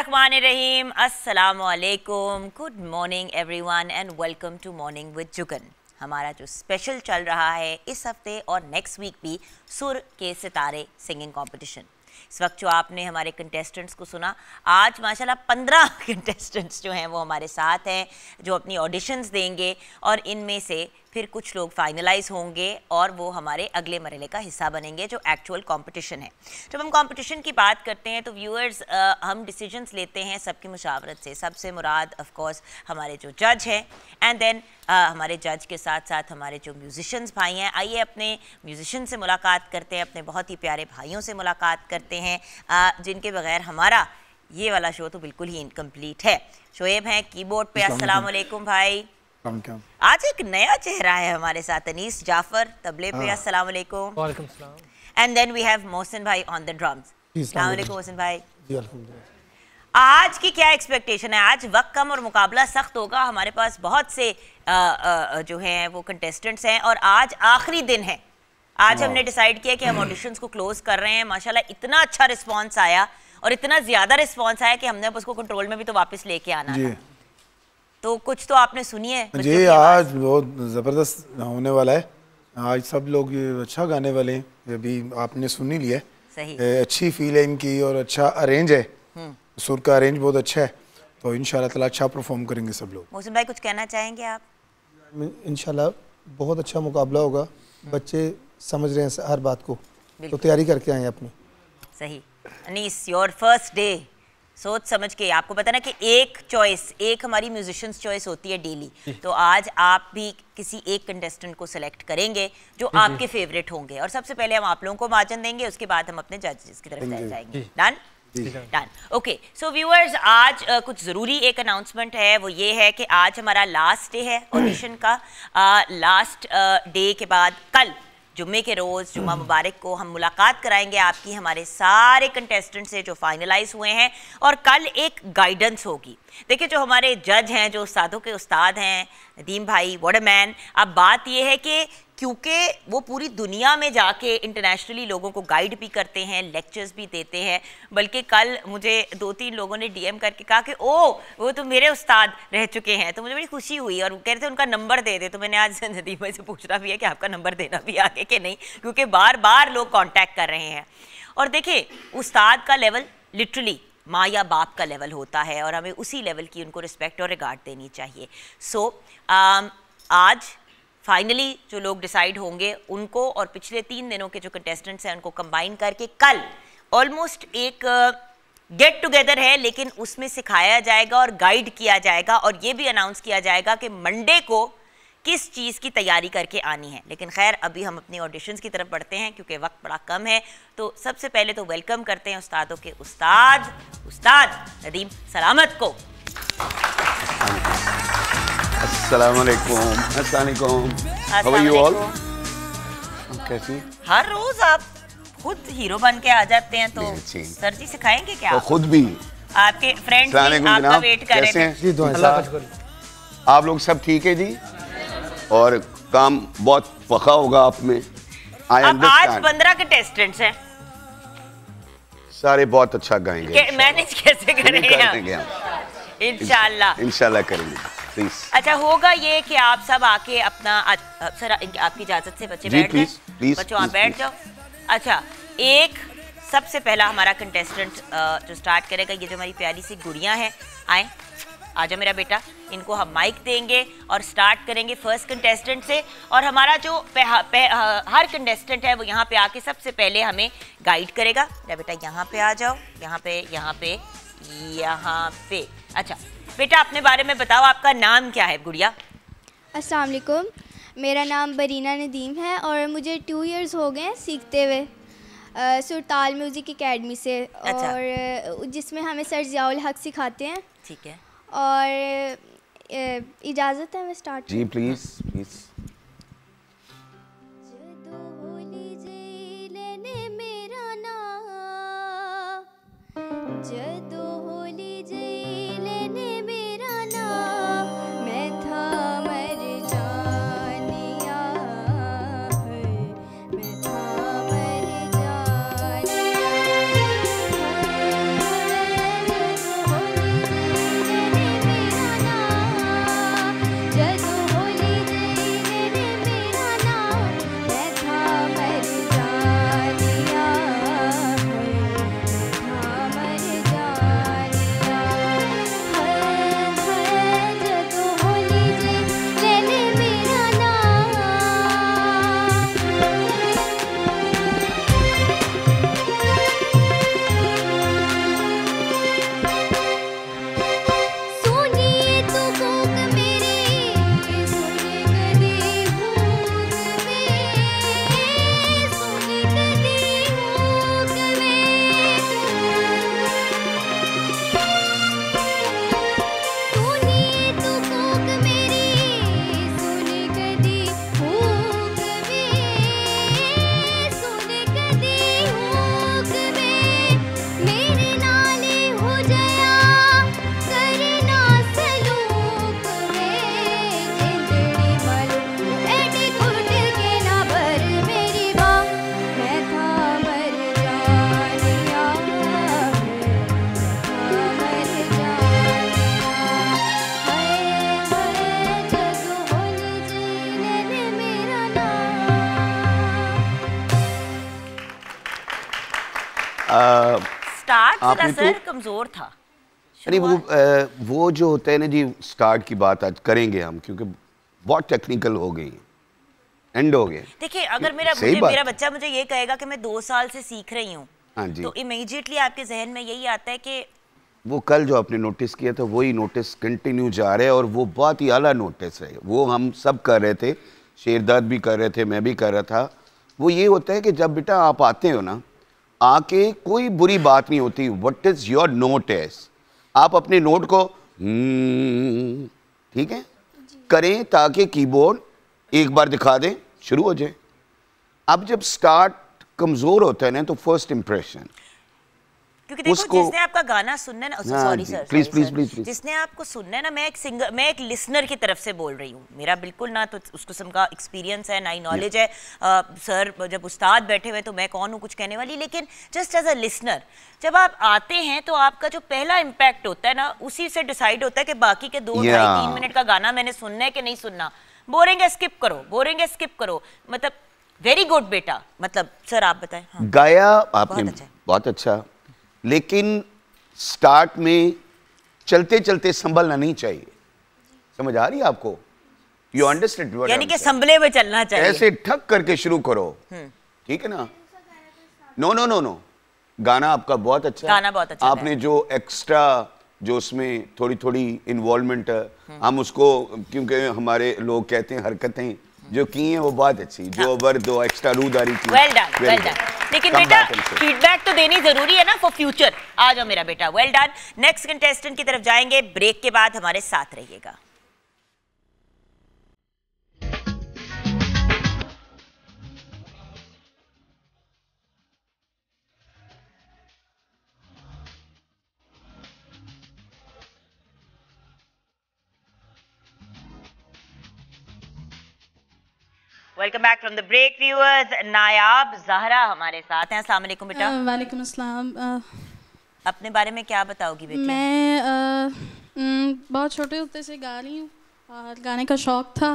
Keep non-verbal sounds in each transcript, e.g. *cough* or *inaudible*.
Assalamu alaikum. Good morning, everyone, and welcome to Morning with Jugan. हमारा जो special चल रहा है इस हफ़्ते और नेक्स्ट वीक भी सुर के सितारे सिंगिंग कंपटीशन इस वक्त जो आपने हमारे कंटेस्टेंट्स को सुना, आज माशाल्लाह पंद्रह *laughs* कंटेस्टेंट्स जो हैं वो हमारे साथ हैं, जो अपनी ऑडिशंस देंगे और इनमें से फिर कुछ लोग फाइनलाइज होंगे और वो हमारे अगले मरहले का हिस्सा बनेंगे जो एक्चुअल कंपटीशन है। जब हम कंपटीशन की बात करते हैं तो व्यूअर्स हम डिसीजंस लेते हैं सबकी मुशावरत से। सबसे मुराद ऑफ़ कोर्स हमारे जो जज हैं। एंड देन हमारे जज के साथ साथ हमारे जो म्यूजिशंस भाई हैं आइए अपने म्यूजिशन से मुलाकात करते हैं अपने बहुत ही प्यारे भाइयों से मुलाकात करते हैं। uh, जिनके बगैर हमारा ये वाला शो तो बिल्कुल ही इनकम्प्लीट है। शोएब हैं कीबोर्ड पे अस्सलाम वालेकुम भाई। आज एक नया चेहरा है हमारे साथ अनीस जाफ़र तबले पे अस्सलाम वालेकुम वालेकुम सलाम। And then we have Mohsin भाई ऑन द ड्रम्स अस्सलाम वालेकुम मोहसिन भाई। जी अल्हम्दुलिल्लाह आज की क्या एक्सपेक्टेशन है? आज वक्त कम और मुकाबला सख्त होगा। हमारे पास बहुत से आ, आ, जो हैं वो कंटेस्टेंट्स हैं और आज आखिरी दिन है। आज हमने डिसाइड किया कि हम ऑडिशंस को क्लोज कर रहे हैं। माशाल्लाह इतना अच्छा रिस्पांस आया और इतना ज़्यादा रिस्पांस आया कि हमने अब उसको कंट्रोल में भी तो वापस लेके आना था तो कुछ तो आपने सुनी है जी आज बहुत ज़बरदस्त होने वाला है। आज सब लोग अच्छा गाने वाले हैं ये भी आपने सुन ही लिया है सही अच्छी फील है इनकी और अच्छा अरेंज है। हम्म। सुर का अरेंज बहुत अच्छा है। तो इन ताला अच्छा परफॉर्म करेंगे सब लोग। मोहसिन भाई कुछ कहना चाहेंगे आप? इंशाल्लाह बहुत अच्छा मुकाबला होगा। बच्चे समझ रहे हैं हर बात को। तो तैयारी करके आए हैं अपनी। सही। अनीस योर फ़र्स्ट डे सोच समझ के आपको पता ना कि एक चॉइस एक हमारी म्यूजिशियंस चॉइस होती है डेली तो आज आप भी किसी एक कंटेस्टेंट को सिलेक्ट करेंगे जो आपके फेवरेट होंगे। और सबसे पहले हम आप लोगों को मार्जन देंगे उसके बाद हम अपने जजेस की तरफ़ जी। जाएँगे। Done done okay so viewers आज uh, कुछ ज़रूरी एक अनाउंसमेंट है वो ये है कि आज हमारा लास्ट डे है ऑडिशन का। लास्ट uh, डे uh, के बाद कल जुम्मे के रोज़, जुम्मा मुबारक को हम मुलाकात कराएँगे आपकी, हमारे सारे कंटेस्टेंट से जो फाइनलाइज हुए हैं और कल एक गाइडेंस होगी। देखिए, जो हमारे जज हैं, जो उस्तादों के उस्ताद हैं, नदीम भाई वडमैन अब बात यह है कि क्योंकि वो पूरी दुनिया में जाके इंटरनेशनली लोगों को गाइड भी करते हैं लेक्चर्स भी देते हैं। बल्कि कल मुझे दो तीन लोगों ने डीएम करके कहा कि ओ वो तो मेरे उस्ताद रह चुके हैं। तो मुझे बड़ी खुशी हुई और कह रहे थे उनका नंबर दे दे। तो मैंने आज *laughs* नदीम भाई से पूछना भी है कि आपका नंबर देना भी आगे कि नहीं? क्योंकि बार बार लोग कॉन्टैक्ट कर रहे हैं। और देखिए उस्ताद का लेवल लिटरली माँ या बाप का लेवल होता है और हमें उसी लेवल की उनको रिस्पेक्ट और रिगार्ड देनी चाहिए। सो so, आज फाइनली जो लोग डिसाइड होंगे, उनको और पिछले तीन दिनों के जो कंटेस्टेंट्स हैं, उनको कंबाइन करके कल ऑलमोस्ट एक गेट टुगेदर है, लेकिन उसमें सिखाया जाएगा और गाइड किया जाएगा और ये भी अनाउंस किया जाएगा कि मंडे को किस चीज़ की तैयारी करके आनी है। लेकिन खैर, अभी हम अपनी ऑडिशंस की तरफ़ बढ़ते हैं, क्योंकि वक्त बड़ा कम है। तो सबसे पहले तो वेलकम करते हैं उस्तादों के उस्ताद उस्ताद नदीम सलामत को। अस्सलाम वालेकुम अस्सलाम वालेकुम हाउ आर यू ऑल कैसी हर रोज आप खुद हीरो बन के आ जाते हैं तो सर जी सिखाएँगे क्या? और खुद भी। आपके फ्रेंड्स भी आपका वेट कर रहे हैं? जी दुआएँ अल्लाह का शुक्र आप लोग सब ठीक है जी? और काम बहुत फखा होगा आप में। आई अब आज पंद्रह के टेस्टेंट्स हैं। सारे बहुत अच्छा गाएँगे मैनेज कैसे करेंगे इंशाल्लाह। इंशाल्लाह करेंगे। प्लीज़ अच्छा होगा ये कि आप सब आके अपना आ- सर आपकी इजाज़त से बच्चे बैठ जाए बच्चों आप बैठ जाओ। अच्छा एक सबसे पहला हमारा कंटेस्टेंट जो स्टार्ट करेगा ये जो हमारी प्यारी सी गुड़िया हैं आए। आ जाओ मेरा बेटा इनको हम माइक देंगे और स्टार्ट करेंगे फ़र्स्ट कंटेस्टेंट से। और हमारा जो पह, पह, हर कंटेस्टेंट है वो यहाँ पे आके सबसे पहले हमें गाइड करेगा। मेरा बेटा यहाँ पे आ जाओ यहाँ पे यहाँ पे यहाँ पे। अच्छा बेटा अपने बारे में बताओ आपका नाम क्या है गुड़िया? अस्सलाम वालेकुम मेरा नाम बरीना नदीम है और मुझे टू इयर्स हो गए हैं सीखते हुए सुरताल म्यूज़िक एकेडमी से अच्छा। और जिसमें हमें सर जियाउल हक सिखाते हैं। ठीक है। और इजाज़त है मैं स्टार्ट जी प्लीज़ प्लीज़ कमज़ोर था। अरे वो अ, वो जो होता है ना जी स्टार्ट की बात आज करेंगे हम क्योंकि बहुत टेक्निकल हो गई एंड हो गए। देखिए अगर मेरा मुझे मेरा बच्चा मुझे ये कहेगा कि मैं दो साल से सीख रही हूँ हाँ जी। तो इमीडिएटली आपके जहन में यही आता है कि वो कल जो आपने नोटिस किया था वही नोटिस कंटिन्यू जा रहे है और वो बहुत ही आला नोटिस है। वो हम सब कर रहे थे शेरदाद भी कर रहे थे मैं भी कर रहा था। वो ये होता है कि जब बेटा आप आते हो ना आके कोई बुरी बात नहीं होती। What is your notes आप अपने नोट को "हम्म", ठीक है? करें ताकि कीबोर्ड एक बार दिखा दें शुरू हो जाए। अब जब स्टार्ट कमज़ोर होता है ना तो फ़र्स्ट इम्प्रेशन क्योंकि देखो उसको- जिसने आपका गाना सुनना है ना sorry sir sir। please, please। जिसने आपको सुनना है ना मैं एक सिंगर मैं एक लिसनर की तरफ़ से बोल रही हूँ। मेरा बिल्कुल ना तो उस किस्म का एक्सपीरियंस है ना ही नॉलेज है। सर जब उस्ताद बैठे हुए तो मैं कौन हूँ कुछ कहने वाली? लेकिन जस्ट एज अ लिसनर जब आप आते हैं तो आपका जो पहला इम्पैक्ट होता है ना उसी से डिसाइड होता है कि बाकी के दो ढाई तीन मिनट का गाना मैंने सुनना है कि नहीं सुनना। बोरेंगे स्किप करो बोरेंगे स्किप करो। मतलब वेरी गुड बेटा। मतलब सर आप बताएँ। हाँ। गाया आपने। बहुत अच्छा बहुत अच्छा। लेकिन स्टार्ट में चलते चलते संभलना नहीं चाहिए। समझ आ रही है आपको? यू अंडरस्टैंड यानी कि संभले हुए चलना चाहिए। ऐसे ठक करके शुरू करो। ठीक है ना? नो नो नो नो गाना आपका बहुत अच्छा है। गाना बहुत अच्छा आपने जो एक्स्ट्रा जो उसमें थोड़ी थोड़ी इन्वॉल्वमेंट है हम उसको क्योंकि हमारे लोग कहते हैं हरकतें जो की है वो बहुत अच्छी जो ओवर दो एक्स्ट्रा रूदारी की वेल डन वेल डन लेकिन बेटा. फीडबैक तो देनी ज़रूरी है ना फॉर फ्यूचर आ जाओ मेरा बेटा वेल डन नेक्स्ट कंटेस्टेंट की तरफ़ जाएँगे ब्रेक के बाद हमारे साथ रहिएगा। Welcome back from the break viewers Nayab Zehra हमारे साथ हैं। अस्सलाम वालेकुम बेटा। वालेकुम अस्सलाम। अपने बारे में क्या बताओगी बेटी? मैं उम, बहुत छोटे होते से गा रही हूँ और गाने का शौक था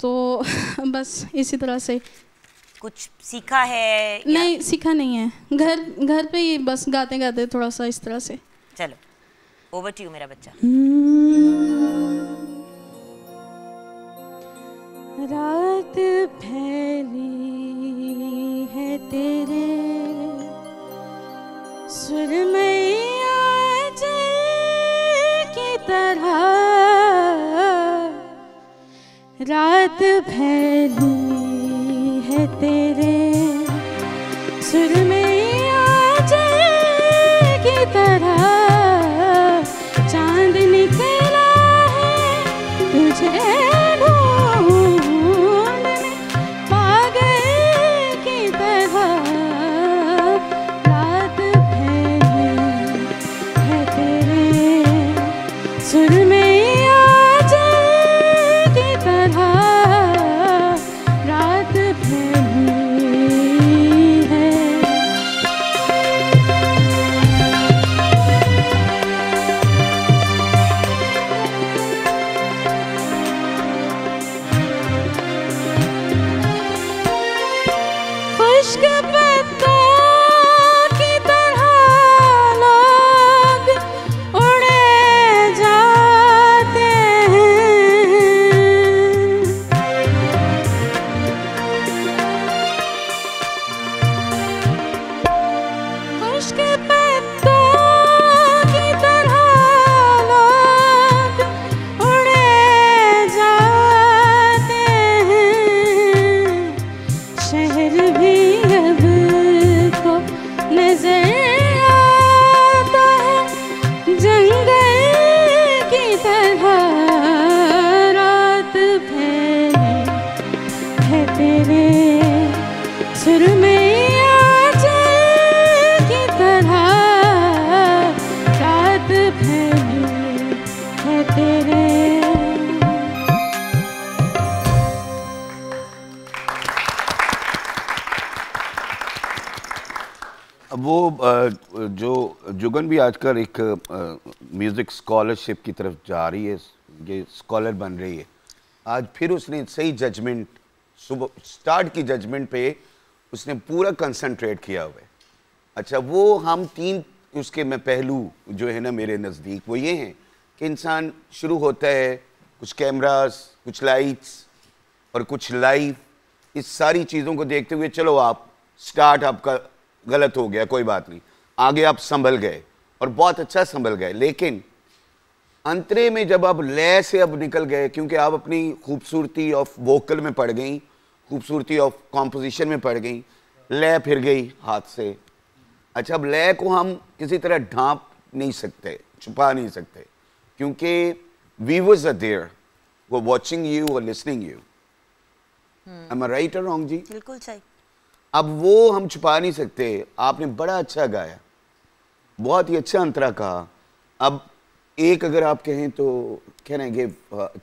तो *laughs* बस इसी तरह से। कुछ सीखा है या- नहीं सीखा नहीं है। घर घर पे ही बस गाते गाते थोड़ा सा इस तरह से। चलो ओवर टू यू मेरा बच्चा। रात फैली है तेरे सुरमैया की तरह रात फैली है तेरे सुरमैया आजकल एक म्यूज़िक स्कॉलरशिप की तरफ़ जा रही है, ये स्कॉलर बन रही है। आज फिर उसने सही जजमेंट सुबह स्टार्ट की जजमेंट पे उसने पूरा कंसंट्रेट किया हुआ है। अच्छा वो हम तीन, उसके मैं पहलू जो है ना मेरे नज़दीक, वो ये हैं कि इंसान शुरू होता है, कुछ कैमरास कुछ लाइट्स और कुछ लाइव इस सारी चीज़ों को देखते हुए, चलो आप स्टार्ट आपका गलत हो गया, कोई बात नहीं। आगे आप संभल गए। और बहुत अच्छा संभल गए। लेकिन अंतरे में जब आप लय से अब निकल गए क्योंकि आप अपनी खूबसूरती ऑफ़ वोकल में पड़ गई खूबसूरती ऑफ़ कॉम्पोजिशन में पड़ गई लय फिर गई हाथ से। अच्छा अब लय को हम किसी तरह ढांप नहीं सकते छुपा नहीं सकते क्योंकि वीवर्स आर देयर वो वॉचिंग यू और listening you am I right और रॉन्ग जी बिल्कुल सही। अब वो हम छुपा नहीं सकते। आपने बड़ा अच्छा गाया। बहुत ही अच्छा अंतरा कहा। अब एक अगर आप कहें तो can I give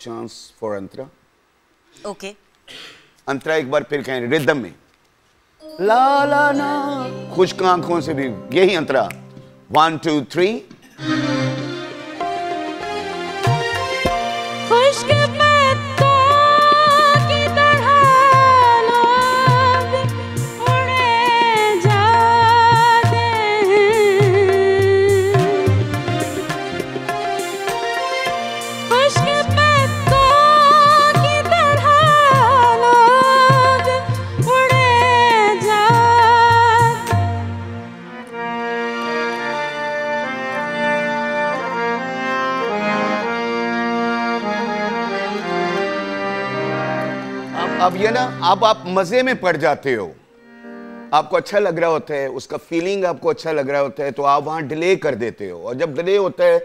chance for Antara okay अंतरा एक बार फिर कहें रिदम में। ला ला ना। खुश्क आँखों से भी यही अंतरा। वन टू थ्री ना, अब आप मज़े में पड़ जाते हो। आपको अच्छा लग रहा होता है, उसका फीलिंग आपको अच्छा लग रहा होता है तो आप वहाँ डिले कर देते हो। और जब डिले होता है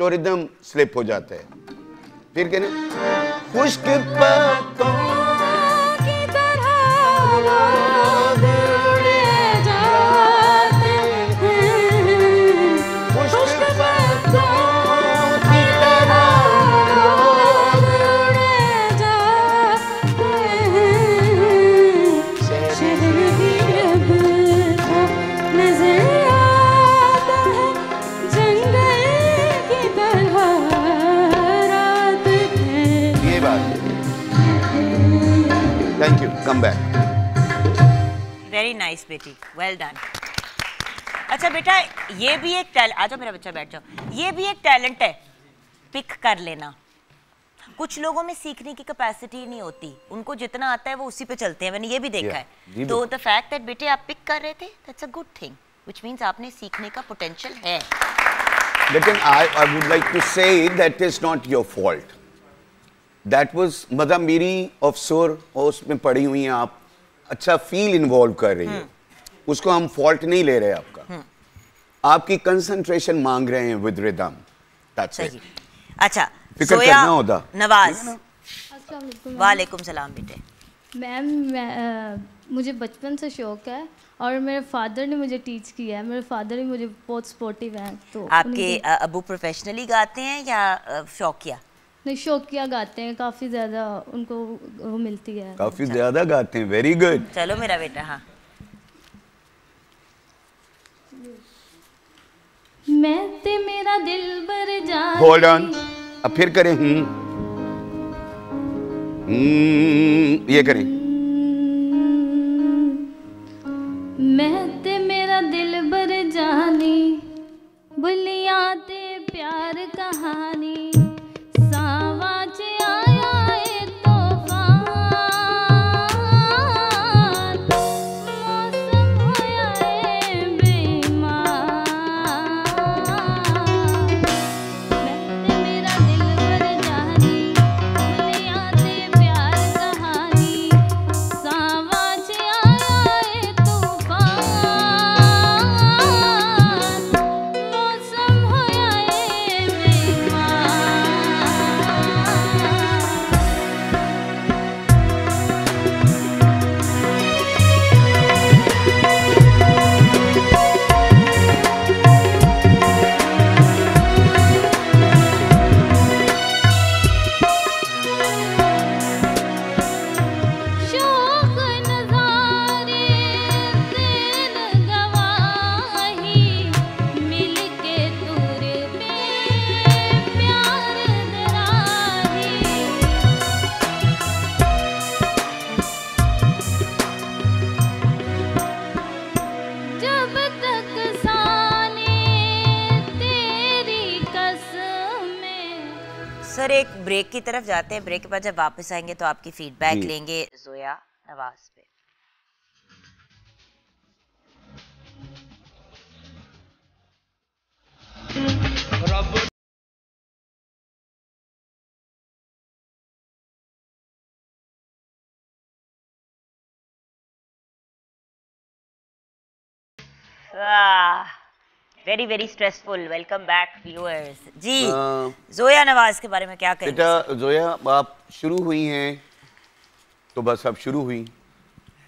तो रिदम स्लिप हो जाता है। फिर कहने खुश्क कम बैक वेरी नाइस बेटी. वेल डन अच्छा बेटा ये भी एक टैलेंट आ जाओ मेरा बच्चा बैठ जाओ. ये भी एक टैलेंट है. पिक कर लेना. कुछ लोगों में सीखने की कैपेसिटी नहीं होती. उनको जितना आता है वो उसी पे चलते हैं. मैंने ये भी देखा Yeah, है. तो द फैक्ट दैट बेटे आप पिक कर रहे थे that's a good thing which means आपने सीखने का पोटेंशियल है. लेकिन I I would like to say that is not your fault that was मतलब मेरी अफसर और उसमें पड़ी हुई हैं आप। अच्छा फील इन्वॉल्व कर रही हो। उसको हम फॉल्ट नहीं ले रहे आपका। आपकी कंसंट्रेशन मांग रहे हैं विद रिदम दैट्स इट अच्छा फ़िक्र करना होता। नवाज़। वालेकुम सलाम बेटे। मैम मैं मुझे बचपन से शौक है और मेरे फादर ने मुझे टीच किया है। मेरे फादर भी मुझे बहुत सपोर्टिव हैं तो आपके अबू प्रोफेशनली गाते हैं या शौकिया? नहीं शौकिया गाते हैं काफ़ी ज़्यादा उनको वो मिलती है। काफ़ी ज़्यादा गाते हैं वेरी गुड चलो मेरा बेटा हाँ। मैं ते मेरा दिल भर जा होल्ड ऑन अब फिर करें हम्म। हम्म, ये करें। मैं ते मेरा दिल भर जानी बुलिया ते प्यार कहानी। ब्रेक की तरफ़ जाते हैं। ब्रेक के बाद जब वापस आएँगे तो आपकी फीडबैक लेंगे जोया नवाज़ पे। Very very stressful welcome back viewers जी हाँ। जोया नवाज़ के बारे में क्या कहेंगे? बेटा जोया आप शुरू हुई हैं तो बस अब शुरू हुई।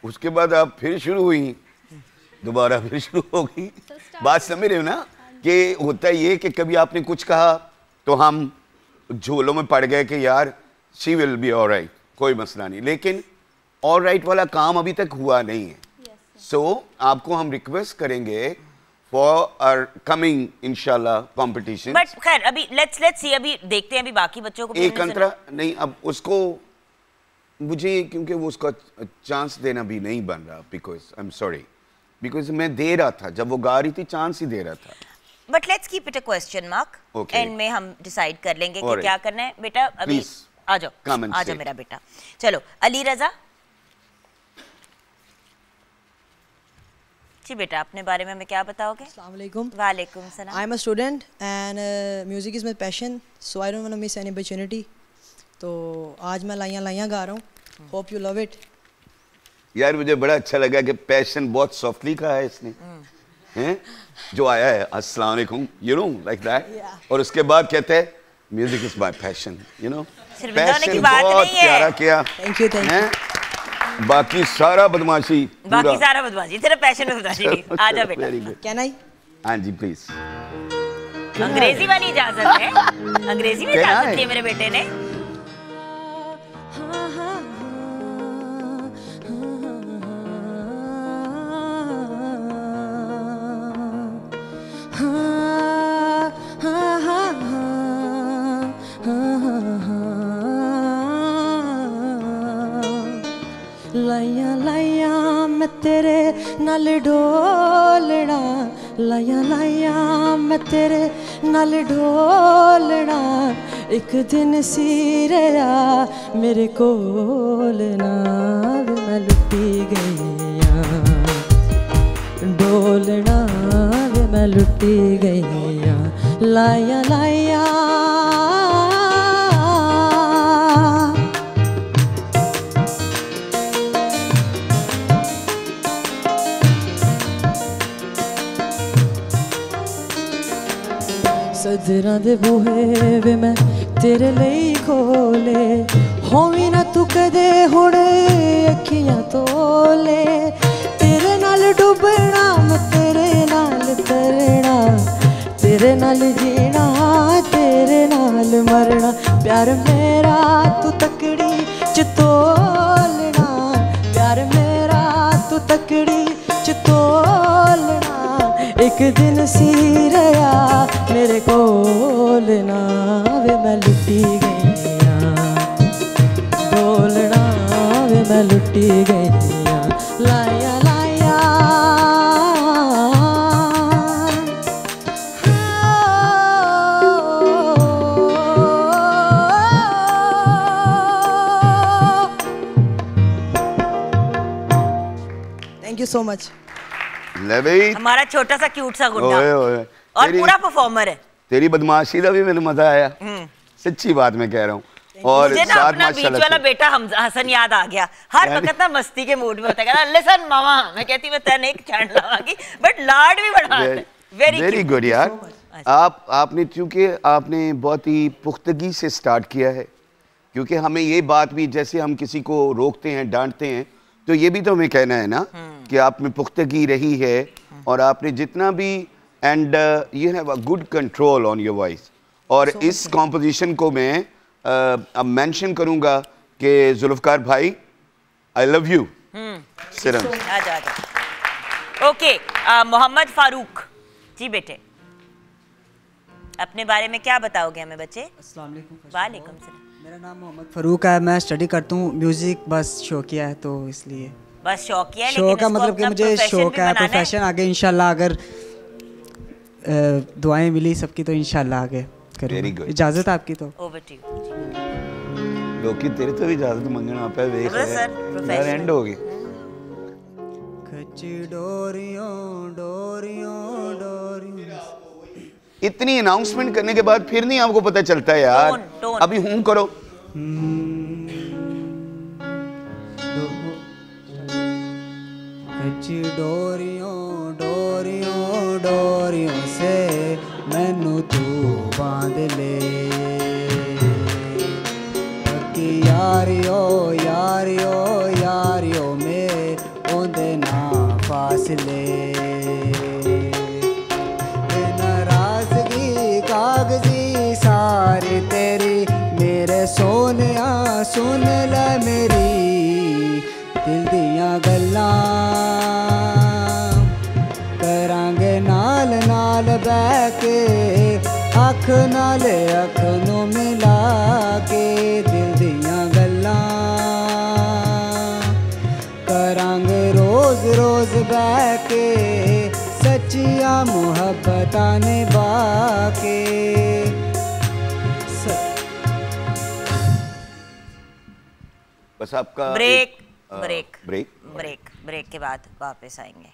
उसके बाद आप फिर शुरू हुई। दोबारा फिर शुरू हो गई बात समझ रहे हो ना? कि होता ये कि कभी आपने कुछ कहा तो हम झोलों में पड़ गए कि यार she will be all right कोई मसला नहीं। लेकिन ऑल राइट वाला काम अभी तक हुआ नहीं है। सो yes, so, आपको हम रिक्वेस्ट करेंगे फॉर आर कमिंग इंशाल्लाह कंपटीशन बट खैर अभी लेट्स लेट्स सी अभी देखते हैं अभी बाकी बच्चों को एक अंतरा नहीं अब उसको मुझे क्योंकि वो उसका चांस देना भी नहीं बन रहा because I am sorry because मैं दे रहा था जब वो गा रही थी चांस ही दे रहा था। But let's keep it a question mark and में हम डिसाइड कर लेंगे कि Alright. क्या करना है। बेटा अभी आ जाओ आ जाओ मेरा बेटा। चलो अली रजा जी बेटा अपने बारे में हमें क्या बताओगे? वालेकुम सलाम। I'm a student and uh, music is my passion, so I don't want to miss any opportunity. तो आज मैं लाइयाँ लाइयाँ गा रहा हूँ। होप यू लव इट यार मुझे बड़ा अच्छा लगा कि पैशन बहुत सॉफ्टली कहा है इसने। हैं? जो आया है अस्सलाम वालेकुम यू नो लाइक दैट और उसके बाद कहते हैं music is my passion you know passion बात बहुत नहीं है। प्यारा किया। थैंक यू थैंक यू हैं बाकी सारा बदमाशी बाकी सारा बदमाशी तेरा पैशन में बदमाशी *laughs* आ जा बेटा। कैन आई हाँ जी प्लीज़ अंग्रेज़ी वाली इजाज़त है। अंग्रेज़ी में इजाज़त दी है मेरे बेटे ने। नल ढोलना, लाया लाया मैं तेरे नल ढोलना। एक दिन सीरेया मेरे कोलना मैं लुटी गई डोलना मैं लुटी गई लाया लाया ਡੋਲਣਾ ਦੇ ਬੂਹੇ ਵੇ ਮੈਂ ਤੇਰੇ ਲਈ ਖੋਲੇ। ਹੋਵੀ ਨਾ ਤੂੰ ਕਦੇ ਹੁਣ ਅੱਖੀਆਂ ਤੋਲੇ। ਤੇਰੇ ਨਾਲ ਡੁੱਬਣਾ, ਮੈਂ ਤੇਰੇ ਨਾਲ ਤਰਣਾ। ਤੇਰੇ ਨਾਲ ਜੀਣਾ, ਤੇਰੇ ਨਾਲ ਮਰਨਾ। ਪਿਆਰ ਮੇਰਾ ਤੂੰ ਤਕੜੀ ਚ ਤੋਲਣਾ। ਪਿਆਰ ਮੇਰਾ ਤੂੰ ਤਕੜੀ ਚ ਤੋਲਣਾ। ਇੱਕ ਦਿਨ ਸੀ बोलना वे मैं लुटी बोलना वे मैं लुटी लाया थैंक यू सो मच हमारा छोटा सा क्यूट सा गुड्डा। और पूरा परफॉर्मर है। तेरी बदमाशी का भी मैंने मज़ा आया। सच्ची बात मैं कह रहा हूँ। और मुझे ना अपना बीच वाला बेटा हम हसन याद आ गया। हर वक्त ना मस्ती के मूड में होता है। लिसन मामा मैं कहती मैं तेने एक छाड़ लावांगी बट लाड भी बढ़ा वेरी वेरी गुड यार। आप आपने क्योंकि आपने बहुत ही पुख्तगी से स्टार्ट किया है क्योंकि हमें ये बात भी जैसे हम किसी को रोकते हैं डांटते हैं तो ये भी तो हमें कहना है ना कि आप में पुख्तगी रही है और आपने जितना भी and you have a good control on your voice और so इस कॉम्पोजिशन को मैं uh, अब मेंशन करूँगा कि जुल्फकार भाई आई लव यू सिरम। आजा आजा ओके मोहम्मद फारूक। जी बेटे। अपने बारे में क्या बताओगे हमें बच्चे? वालेकुम सलाम। मेरा नाम मोहम्मद फरूक है मैं स्टडी करता हूँ म्यूज़िक बस शौकिया है तो इसलिए। बस शौक है शौक है मतलब कि मुझे शौक है प्रोफेशन आगे इंशाल्लाह अगर दुआएँ मिली सबकी तो इंशाल्लाह आगे good. इजाज़त आपकी तो। ओवर टू लोकी तेरे तो भी इजाज़त मंगना पे देख सर, एंड हो। गई। खच डोरियों डोरियों डोरियों। इतनी अनाउंसमेंट करने के बाद फिर नहीं आपको पता चलता यार। Tone, tone. अभी हूँ करो। खच डोरियों डोरियों डोरियों से मैनू तू बाँध ले कि यारियो यारियो यारियो में ओंदे ना फासले ते नाराज़गी कागज़ी सारी तेरी मेरे सोनिया सुन ले मेरी दिल बह के अख नाल अख नू मिला के दिल दियाँ गल्लां करांगे रोज रोज बह के सच्चियाँ मुहब्बतां निभा के स- बस आपका break break break. Break break के बाद वापस आएँगे।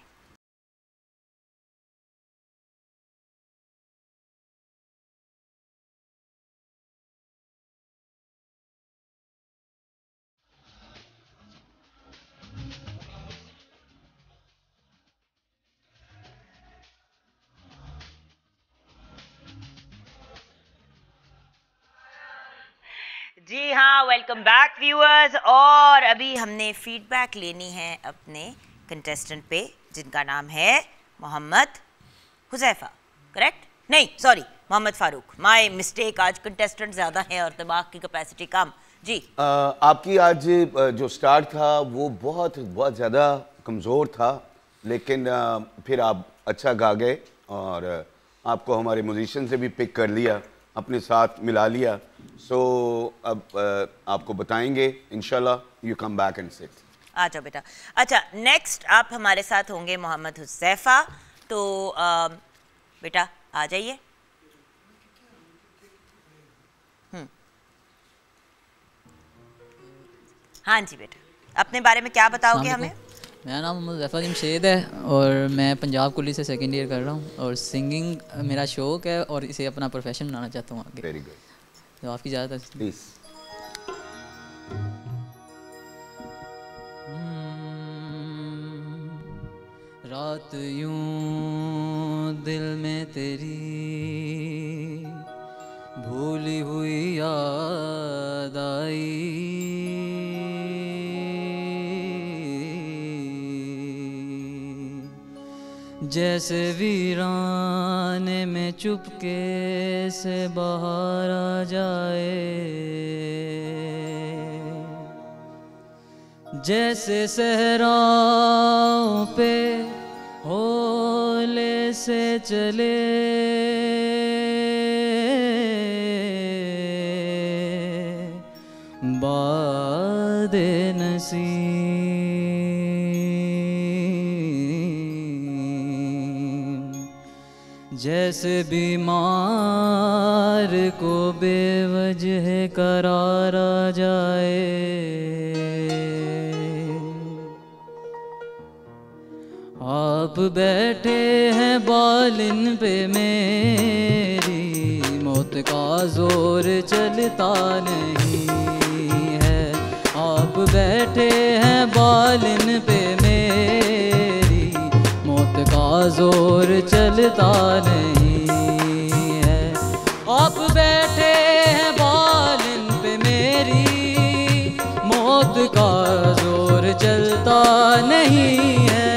जी हाँ वेलकम बैक व्यूअर्स और अभी हमने फीडबैक लेनी है अपने कंटेस्टेंट पे जिनका नाम है मोहम्मद हुजैफा करेक्ट नहीं sorry Mohammad Farooq. My mistake आज कंटेस्टेंट ज़्यादा है और दिमाग की कैपेसिटी कम। जी। अ, आपकी आज जो स्टार्ट था वो बहुत बहुत ज़्यादा कमज़ोर था लेकिन फिर आप अच्छा गा गए और आपको हमारे म्यूजिशियन से भी पिक कर लिया अपने साथ मिला लिया। सो so, अब आपको बताएँगे इंशाल्लाह you come back and sit आ जाओ बेटा। अच्छा नेक्स्ट आप हमारे साथ होंगे मोहम्मद हुसैफा। तो अ, बेटा आ जाइए। हम्म। हाँ जी बेटा। अपने बारे में क्या बताओगे हमें? मेरा नाम मोहम्मद जैफर जमशेद है और मैं पंजाब कॉलेज से सेकेंड ईयर कर रहा हूँ और सिंगिंग मेरा शौक है और इसे अपना प्रोफेशन बनाना चाहता हूँ आगे। वेरी गुड तो आपकी ज़्यादा प्लीज़ रात यूँ दिल में तेरी भूली हुई याद आई। जैसे वीराने में चुपके से बाहर आ जाए। जैसे सहराओं पे होले से चले। बाद नसीम जैसे बीमार को बेवजह करारा जाए। आप बैठे हैं बालिन पे मेरी मौत का ज़ोर चलता नहीं है। आप बैठे हैं बालिन पे मेरी ज़ोर चलता नहीं है। आप बैठे हैं बालिन पे मेरी, मौत का ज़ोर चलता नहीं है।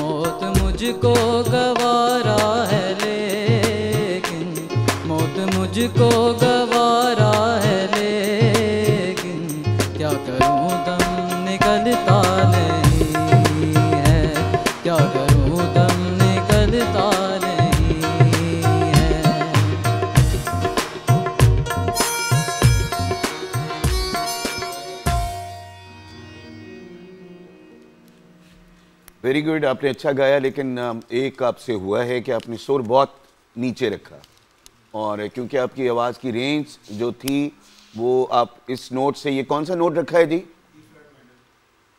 मौत मुझको गवारा है, लेकिन मौत मुझको गवारा वेरी गुड, आपने अच्छा गाया, लेकिन एक आपसे हुआ है कि आपने सुर बहुत नीचे रखा। और क्योंकि आपकी आवाज़ की रेंज जो थी, वो आप इस नोट से, ये कौन सा नोट रखा है जी?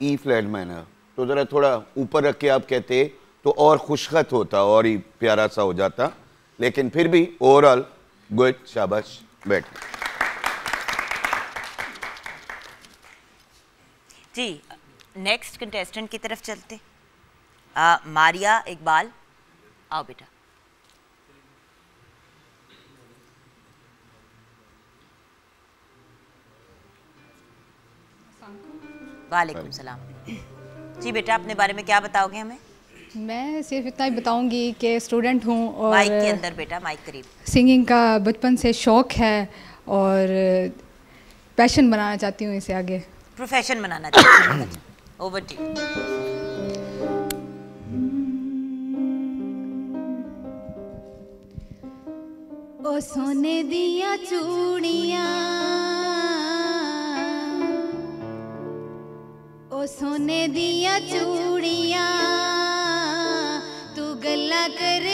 ई फ्लैट माइनर तो ज़रा थोड़ा ऊपर रख के आप कहते तो और खुशखत होता, और ही प्यारा सा हो जाता। लेकिन फिर भी ओवरऑल गुड शाबाश, बैठ। जी नेक्स्ट कंटेस्टेंट की तरफ़ चलते। आ, मारिया इकबाल। आओ बेटा। वालेकुम सलाम। जी बेटा अपने बारे में क्या बताओगे हमें? मैं सिर्फ़ इतना ही बताऊँगी कि स्टूडेंट हूँ और माइक के अंदर बेटा माइक करीब। सिंगिंग का बचपन से शौक है और पैशन बनाना चाहती हूँ इसे आगे। प्रोफेशन बनाना चाहती हूँ। ओवर टू ओ सोने दिया चूड़िया। ओ सोने दिया चूड़िया। तू गल्ला कर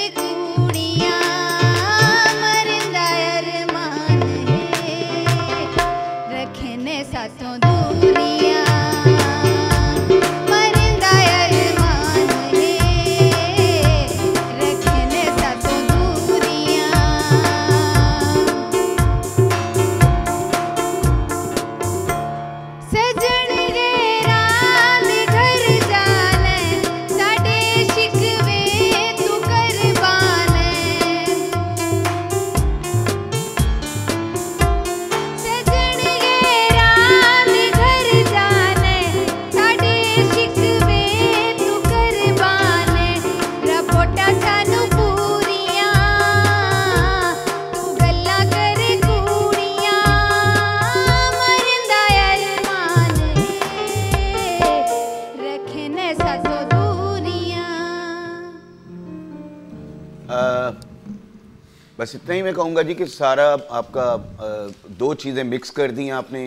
बस इतना ही मैं कहूँगा जी कि सारा आपका दो चीज़ें मिक्स कर दी आपने।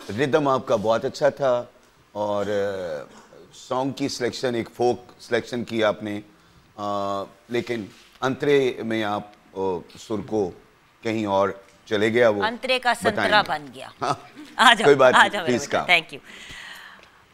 रिदम आपका बहुत अच्छा था और सॉन्ग की सिलेक्शन एक फोक सिलेक्शन की आपने। आ, लेकिन अंतरे में आप सुर को कहीं और चले गया वो अंतरे का संतरा बन गया। हाँ, आ जाओ कोई बात आ नहीं, जाओ मेरा please thank you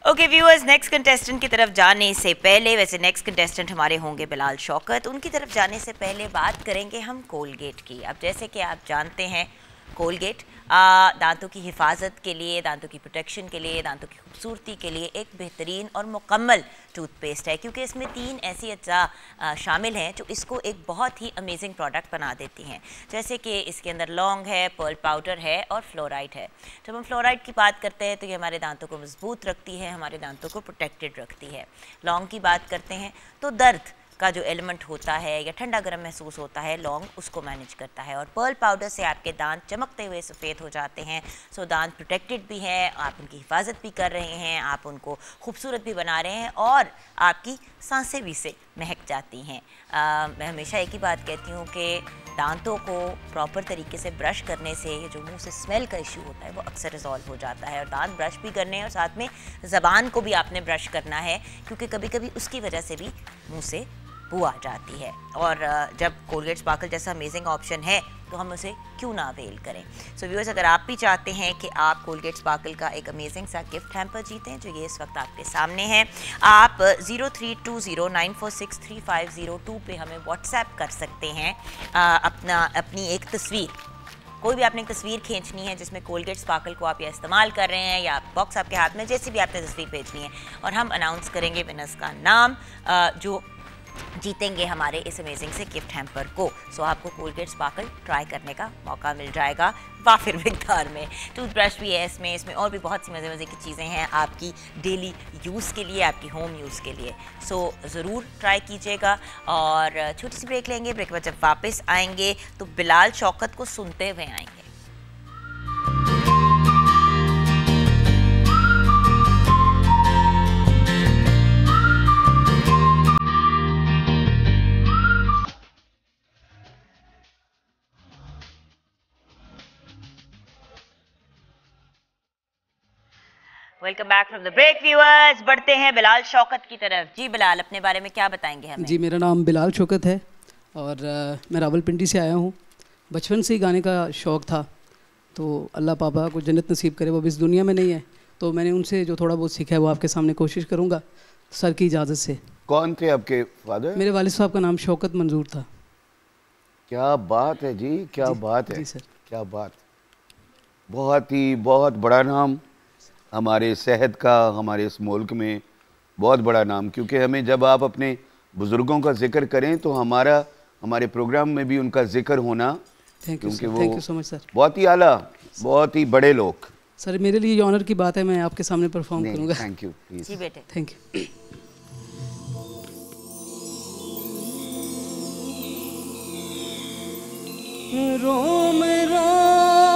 okay viewers next contestant की तरफ़ जाने से पहले, वैसे नेक्स्ट कंटेस्टेंट हमारे होंगे बिलाल शौकत। उनकी तरफ़ जाने से पहले बात करेंगे हम कोलगेट की। अब जैसे कि आप जानते हैं, कोलगेट दांतों की हिफाजत के लिए, दांतों की प्रोटेक्शन के लिए, दांतों की खूबसूरती के लिए एक बेहतरीन और मुकम्मल टूथपेस्ट है, क्योंकि इसमें तीन ऐसी अज्जा शामिल हैं जो इसको एक बहुत ही अमेजिंग प्रोडक्ट बना देती हैं। जैसे कि इसके अंदर लौंग है पर्ल पाउडर है और फ्लोराइड है। जब हम फ्लोराइड की बात करते हैं तो ये हमारे दांतों को मज़बूत रखती है, हमारे दांतों को प्रोटेक्टेड रखती है। लौंग की बात करते हैं तो दर्द का जो एलिमेंट होता है या ठंडा गर्म महसूस होता है लौंग उसको मैनेज करता है और पर्ल पाउडर से आपके दांत चमकते हुए सफ़ेद हो जाते हैं। सो दांत प्रोटेक्टेड भी हैं, आप उनकी हिफाजत भी कर रहे हैं, आप उनको खूबसूरत भी बना रहे हैं और आपकी साँसें भी से महक जाती हैं। मैं हमेशा एक ही बात कहती हूँ कि दांतों को प्रॉपर तरीके से ब्रश करने से जो मुँह से स्मेल का इशू होता है, वो अक्सर रिजॉल्व हो जाता है और दांत ब्रश भी करने हैं और साथ में ज़बान को भी आपने ब्रश करना है, क्योंकि कभी कभी उसकी वजह से भी मुँह से बू आ जाती है। और जब कोलगेट स्पार्कल जैसा अमेजिंग ऑप्शन है तो हम उसे क्यों ना अवेल करें? सो so, व्यूअर्स अगर आप भी चाहते हैं कि आप कोलगेट स्पार्कल का एक अमेजिंग सा गिफ्ट हैम्पर जीतें जो ये इस वक्त आपके सामने है आप zero three two zero nine four six three five zero two पर हमें व्हाट्सएप कर सकते हैं। अ, अपना अपनी एक तस्वीर। कोई भी आपने एक तस्वीर खींचनी है जिसमें कोलगेट स्पार्कल को आप या इस्तेमाल कर रहे हैं या बॉक्स आपके हाथ में जैसी भी आपने तस्वीर भेजनी है और हम अनाउंस करेंगे विनर्स का नाम जो जीतेंगे हमारे इस अमेजिंग से गिफ्ट हैम्पर को। सो आपको कोलगेट स्पार्कल ट्राई करने का मौका मिल जाएगा वाफिर मिकदार में। टूथब्रश भी है इसमें इसमें और भी बहुत सी मज़े मज़े की चीज़ें हैं आपकी डेली यूज़ के लिए आपकी होम यूज़ के लिए। सो so, ज़रूर ट्राई कीजिएगा और छोटी सी ब्रेक लेंगे ब्रेक के बाद जब वापस आएँगे तो बिलाल शौकत को सुनते हुए आएँगे। Welcome back from the break viewers बढ़ते हैं बिलाल शौकत की तरफ़। जी बिलाल अपने बारे में क्या बताएँगे हमें? जी मेरा नाम बिलाल शौकत है और अ, मैं रावलपिंडी से आया हूँ। बचपन से ही गाने का शौक़ था। तो अल्लाह पापा को जन्नत नसीब करे वो अब इस दुनिया में नहीं है। तो मैंने उनसे जो थोड़ा बहुत सीखा है वो आपके सामने कोशिश करूँगा सर की इजाज़त से। कौन थे आपके फादर? मेरे वालिद साहब का नाम शौकत मंजूर था। क्या बात है जी क्या जी, बात है। जी सर। क्या बात। बहुत ही बहुत बड़ा नाम। हमारे सेहत का हमारे इस मुल्क में बहुत बड़ा नाम क्योंकि हमें जब आप अपने बुज़ुर्गों का ज़िक्र करें तो हमारा हमारे प्रोग्राम में भी उनका ज़िक्र होना थैंक यू क्योंकि वो thank you so much sir बहुत ही आला बहुत ही बड़े लोग। सर मेरे लिए ये ऑनर की बात है मैं आपके सामने परफॉर्म करूँगा। थैंक यू जी बेटे। थैंक यू रोम रोम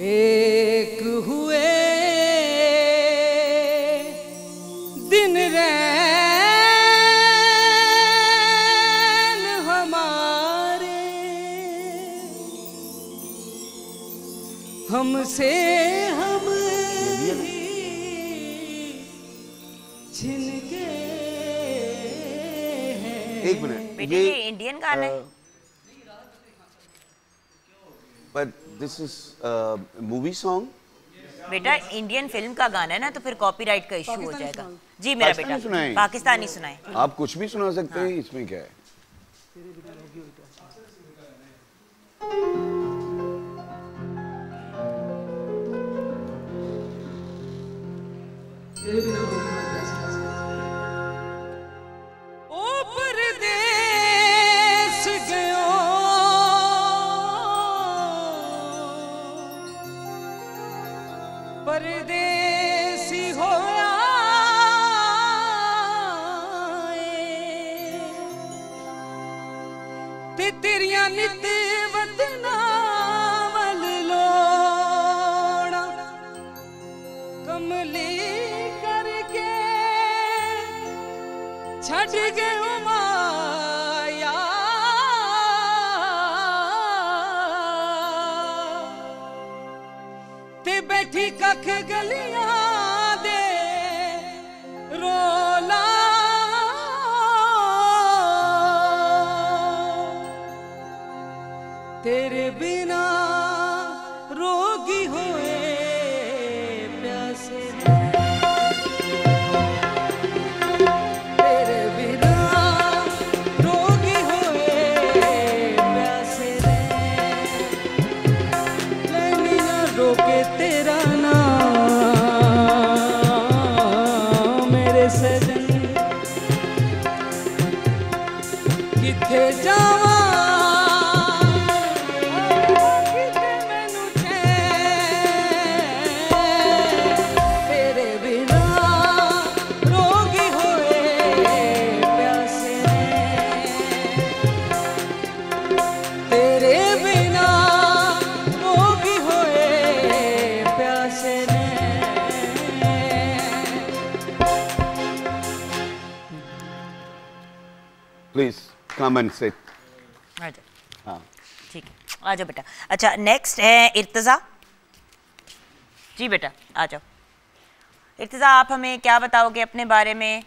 एक हुए दिन रैन हमारे। हमसे हम छिन के एक मिनट ये इंडियन गाना है। But this is movie song बेटा इंडियन फ़िल्म का गाना है ना तो फिर कॉपीराइट का इशू हो जाएगा। जी मेरा बेटा पाकिस्तानी सुनाएँ? पाकिस्तानी सुनाए। आप कुछ भी सुना सकते हैं इसमें क्या है? ओ नित लोड़ा। कमली करके ते बैठी कख गलिया प्लीज़ कम एंड सिट आ जाओ हाँ। ठीक है आ जाओ बेटा। अच्छा नेक्स्ट है इर्तज़ा। जी बेटा आ जाओ। इर्तज़ा आप हमें क्या बताओगे अपने बारे में?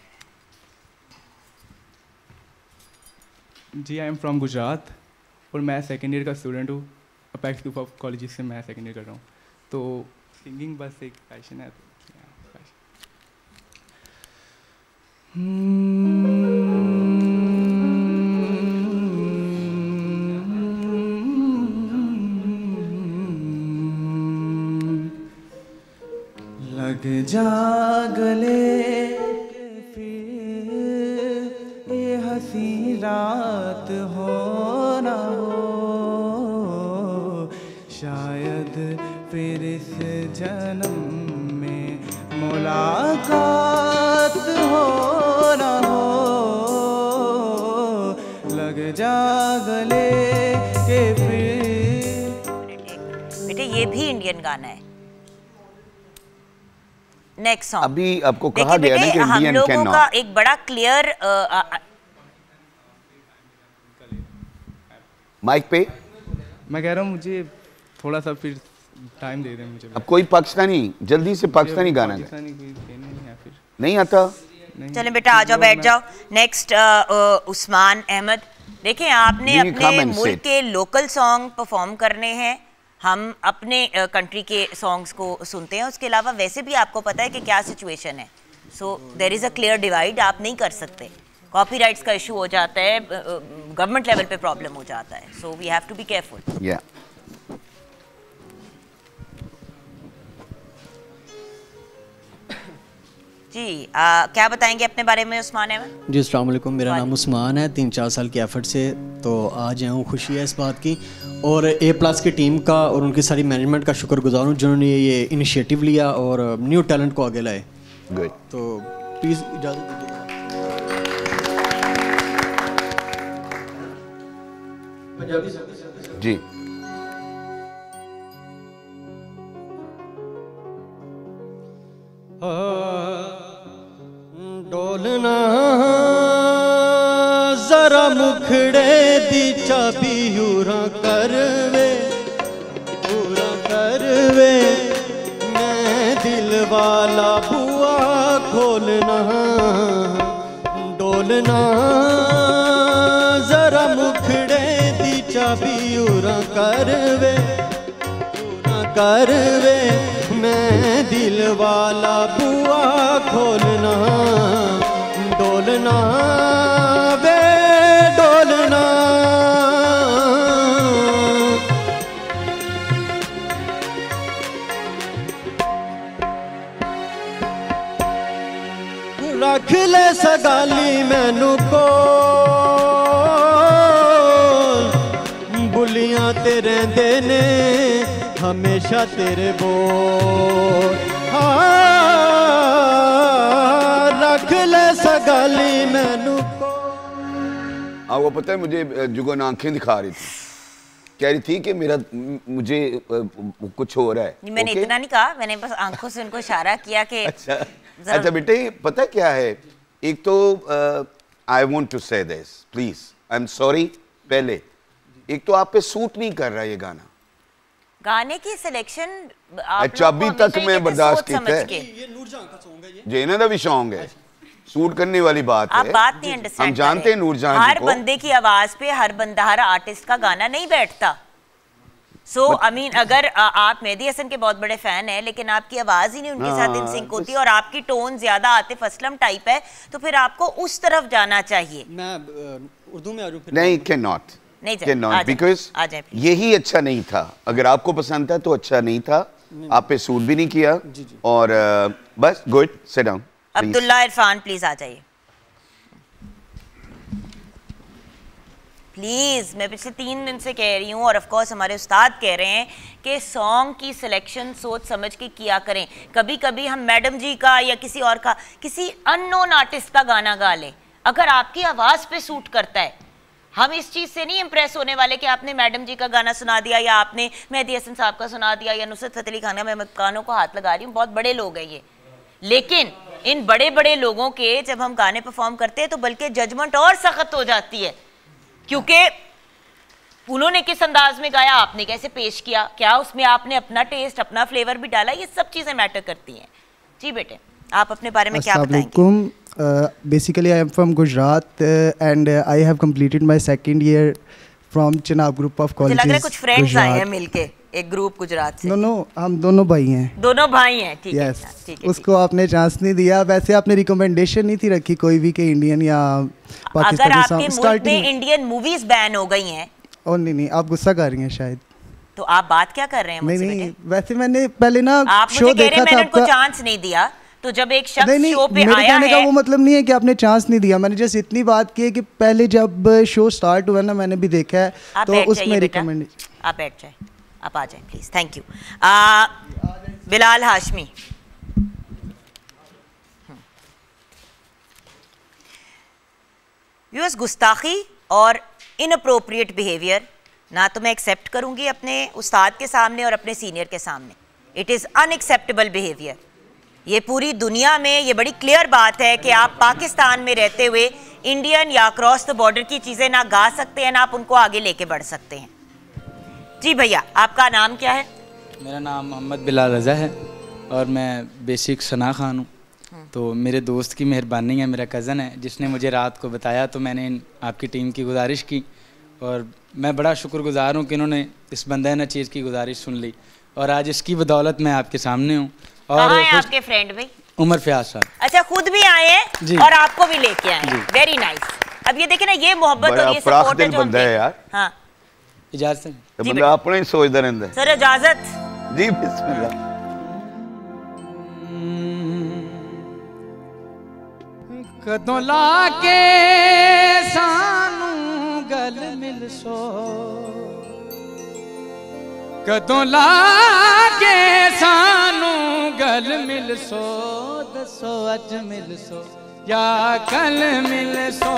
जी आई एम फ्रॉम गुजरात और मैं सेकेंड ईयर का स्टूडेंट हूँ। अपेक्स ग्रुप ऑफ़ कॉलेज से मैं सेकेंड ईयर कर रहा हूँ। तो सिंगिंग बस एक पैशन है। तो yeah, passion। लग जा गले के फिर ये हँसी रात हो ना हो। शायद फिर इस जन्म में मुलाकात हो ना हो। लग जा गले के फिर। बेटे, ये भी इंडियन गाना है। नेक्स्ट सॉन्ग अभी आपको कहा गया ना कि हम इंडियन लोगों का एक बड़ा क्लियर माइक पे? मैं कह रहा हूँ मुझे थोड़ा सा फिर टाइम दे दें मुझे। अब कोई पाकिस्तानी जल्दी से पाकिस्तानी गाना गाए पाकिस्तानी नहीं है नहीं आता? चले बेटा आ जाओ बैठ जाओ। नेक्स्ट उस्मान अहमद। देखें आपने अपने मुल्क के लोकल सॉन्ग परफॉर्म करने हैं। हम अपने कंट्री के सॉन्ग्स को सुनते हैं। उसके अलावा वैसे भी आपको पता है कि क्या सिचुएशन है। So there is a clear divide आप नहीं कर सकते। कॉपीराइट्स का इशू हो जाता है गवर्नमेंट लेवल पे प्रॉब्लम हो जाता है। So we have to be careful जी आ, क्या बताएँगे अपने बारे में उस्मान अहमद? जी अस्सलाम वालेकुम। मेरा नाम उस्मान है तीन चार साल के एफर्ट से तो आज आया हूँ खुशी है इस बात की। और ए प्लस की टीम का और उनकी सारी मैनेजमेंट का शुक्रगुजार हूँ जिन्होंने ये इनिशिएटिव लिया और न्यू टैलेंट को आगे लाए। गुड तो प्लीज़ इजाज़त दीजिए। जी। जरा मुखड़े दी चाबी यूरा करवे पूरा करवे। मैं दिल वाला बुआ खोलना, डोलना। जरा मुखड़े दी चाबी यूरा करवे पूरा करवे। मैं दिल वाला बुआ खोलना, डोलना। ले सगाली मैनू को बुलियाँ ते रहंदे ने हमेशा तेरे बोल। हाँ, रख ले सगाली मैनू हाँ वो पता है मुझे जुगन आँखें दिखा रही थी? कह रही थी कि मेरा मुझे कुछ हो रहा है। मैंने Okay? इतना नहीं कहा मैंने बस आँखों से उनको इशारा किया कि अच्छा अच्छा बेटे पता क्या है? एक तो I want to say this please I am sorry पहले। एक तो आप पे सूट नहीं कर रहा ये गाना। गाने की सिलेक्शन अच्छा अभी तक मैं बर्दाश्त की है। ये नूर नूरजहां का भी सॉन्ग है। सूट करने वाली बात आप है। बात नहीं अंडरस्टैंड हम जानते हैं नूर नूरजहां हर बंदे की आवाज़ पे हर बंदा हर आर्टिस्ट का गाना नहीं बैठता। सो आई मीन अगर आ, आप मेहदी हसन के बहुत बड़े फ़ैन हैं लेकिन आपकी आवाज़ ही नहीं उनके साथ इन हाँ, सिंक होती और आपकी टोन ज़्यादा आतिफ असलम टाइप है तो फिर आपको उस तरफ़ जाना चाहिए। मैं उर्दू में नहीं कैन नॉट नहीं कैन नॉट बिकॉज़ यही अच्छा नहीं था। अगर आपको पसंद था तो अच्छा नहीं था। आप पे सूट भी नहीं किया। और बस good sit down Abdullah Irfan please आ जाइए। प्लीज़ मैं पिछले तीन दिन से कह रही हूँ और ऑफ़ कोर्स हमारे उस्ताद कह रहे हैं कि सॉन्ग की सिलेक्शन सोच समझ के किया करें। कभी कभी हम मैडम जी का या किसी और का, किसी अननोन आर्टिस्ट का गाना गा लें। अगर आपकी आवाज़ पे सूट करता है, हम इस चीज़ से नहीं इम्प्रेस होने वाले कि आपने मैडम जी का गाना सुना दिया या आपने मेहदी हसन साहब का सुना दिया या नुसरत फतेह अली खान मैं कानों को हाथ लगा रही हूँ, बहुत बड़े लोग हैं ये। लेकिन इन बड़े बड़े लोगों के जब हम गाने परफॉर्म करते हैं तो बल्कि जजमेंट और सख्त हो जाती है। क्योंकि उन्होंने किस अंदाज में गाया आपने कैसे पेश किया क्या उसमें आपने अपना टेस्ट अपना फ्लेवर भी डाला ये सब चीज़ें मैटर करती हैं। जी बेटे आप अपने बारे में क्या बताएँगे? Basically I am from Gujarat and I have completed my second year from Chenab group of college कुछ फ्रेंड्स आए हैं मिलके। एक ग्रुप गुजरात से। no, हम दोनों भाई हैं। दोनों भाई हैं ठीक है ठीक है उसको आपने चांस नहीं दिया। वैसे आपने रिकमेंडेशन नहीं थी रखी कोई भी के इंडियन या अगर पाकिस्तानी आपके मुल्क में इंडियन मूवीज़ बैन हो गई हैं। ओ नहीं नहीं आप गुस्सा कर रही हैं शायद। तो आप बात क्या कर रहे हैं नहीं मुझसे नहीं वैसे मैंने पहले ना आप शो देखा था आपका। चांस नहीं दिया। तो जब एक शख्स नहीं नहीं शो पे मेरे आया कहने का है वो मतलब नहीं है कि आपने चांस नहीं दिया। मैंने जस्ट इतनी बात की है कि पहले जब शो स्टार्ट हुआ ना मैंने भी देखा है। तो उसमें रिकमेंड आप बैठ जाए आप आ जाए please thank you Bilal Hashmi. Viewers गुस्ताखी और इनअप्रोप्रिएट बिहेवियर ना तो मैं एक्सेप्ट करूँगी अपने उस्ताद के सामने और अपने सीनियर के सामने. इट इज़ अनएक्सेप्टेबल बिहेवियर ये पूरी दुनिया में ये बड़ी क्लियर बात है कि आप पाकिस्तान में रहते हुए इंडियन या क्रॉस द बॉर्डर की चीज़ें ना गा सकते हैं, ना आप उनको आगे लेके बढ़ सकते हैं. जी भैया आपका नाम क्या है? मेरा नाम मोहम्मद बिलाल रज़ा है और मैं बेसिक सना खान हूँ। तो मेरे दोस्त की मेहरबानी है मेरा कज़न है। जिसने मुझे रात को बताया तो मैंने आपकी टीम की गुजारिश की और मैं बड़ा शुक्रगुजार हूँ कि इन्होंने इस बंदे न चीज़ की गुजारिश सुन ली और आज इसकी बदौलत मैं आपके सामने हूँ और है आपके फ्रेंड भाई? उमर फयाज साहब। अच्छा खुद भी आए हैं और आपको भी लेके आए वेरी नाइस अब ये देखे ना ये मोहब्बत और ये सपोर्ट है जो हम बंदा है यार। हाँ। ਇਜਾਜ਼ਤ ਤੇ ਬੰਦਾ ਆਪਣਾ ਹੀ ਸੋਚਦਾ ਰਹਿੰਦਾ ਸਰ ਇਜਾਜ਼ਤ। ਜੀ ਬਿਸਮਿਲ੍ਲਾ। ਕਦੋਂ ਲਾ ਕੇ ਸਾਨੂੰ ਗਲ ਮਿਲ ਸੋ? ਕਦੋਂ ਲਾ ਕੇ ਸਾਨੂੰ ਗਲ ਮਿਲ ਸੋ? ਦੱਸੋ ਅੱਜ ਮਿਲ ਸੋ? ਜਾਂ ਕੱਲ ਮਿਲ ਸੋ?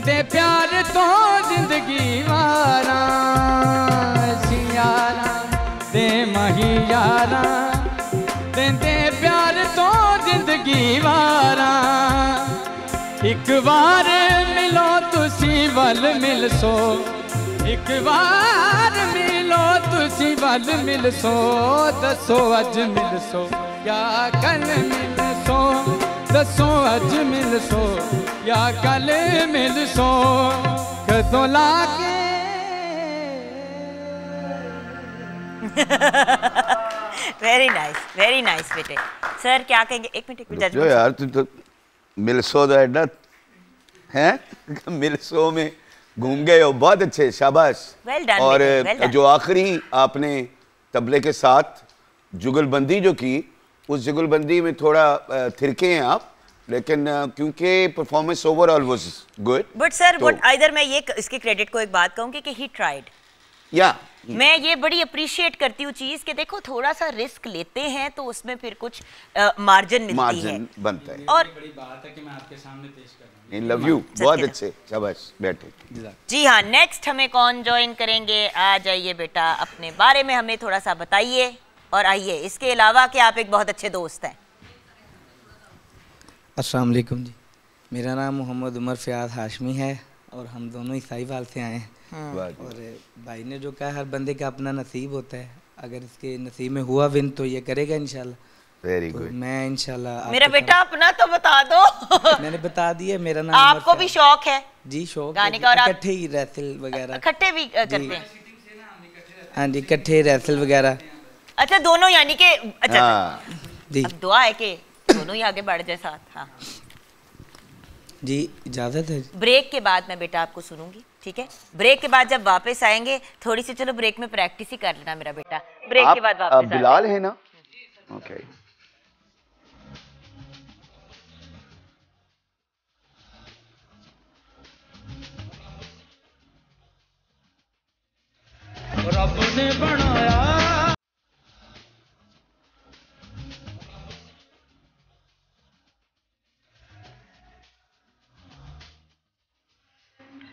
जिंदे प्यार तो ज़िंदगी मारा सियारा दे मही यारा देंदे प्यार तो ज़िंदगी मारा एक बार मिलो तुसी वल मिलसो एक बार मिलो तुसी वल मिल सो, दसो अज मिलसो क्या कल मिल सो। दसो अज मिल सो या कल मिल सो। कदों ला के वेरी नाइस वेरी नाइस बेटे। सर क्या कहेंगे? एक मिनट एक मिनट जो यार तू तो मिल सो तो है ना। हैं? मिल सो में घूम गए हो बहुत अच्छे शाबाश। Well done, और well done. जो आखिरी आपने तबले के साथ जुगलबंदी जो की उस जुगलबंदी में थोड़ा थिरके हैं आप लेकिन क्योंकि performance overall was good but sir what either मैं ये इसके क्रेडिट को एक बात कहूँगी कि ही ट्राइड या मैं ये बड़ी अप्रिशिएट करती हूँ चीज़ कि देखो थोड़ा सा रिस्क लेते हैं तो उसमें फिर कुछ मार्जिन मिलती है। मार्जिन बनता है। और बड़ी बात है कि मैं आपके सामने पेश कर रहा इन लव यू बहुत अच्छे। शाबाश। बैठे। जी हाँ नेक्स्ट हमें कौन ज्वाइन करेंगे? आ जाइए बेटा अपने बारे में हमें थोड़ा सा बताइए। और आइए इसके अलावा कि आप एक बहुत अच्छे दोस्त हैं। अस्सलाम वालेकुम जी। मेरा नाम मोहम्मद उमर फ़याज हाशमी है और हम दोनों ईसाई वाल से आए हैं। हाँ। और भाई ने जो कहा हर बंदे का अपना नसीब होता है। अगर इसके नसीब में हुआ विन तो ये करेगा इंशाल्लाह। वेरी तो गुड मैं इंशाल्लाह मेरा बेटा अपना तो बता दो। *laughs* मैंने बता दिया मेरा नाम आपको भी शौक है। जी शौक गाने का और इकट्ठे ही रैसल वगैरह। इकट्ठे भी करते हैं। हाँ जी इकट्ठे रैसल वगैरह। अच्छा दोनों यानी के अच्छा हाँ। जी। अब दुआ है के दोनों ही आगे बढ़ जाए साथ हाँ। जी इजाज़त है ब्रेक के बाद मैं बेटा आपको सुनूँगी ठीक है? ब्रेक के बाद जब वापस आएँगे थोड़ी सी चलो ब्रेक में प्रैक्टिस ही कर लेना मेरा बेटा। ब्रेक के बाद वापस बिलाल है ना? ओके रब ने बनाया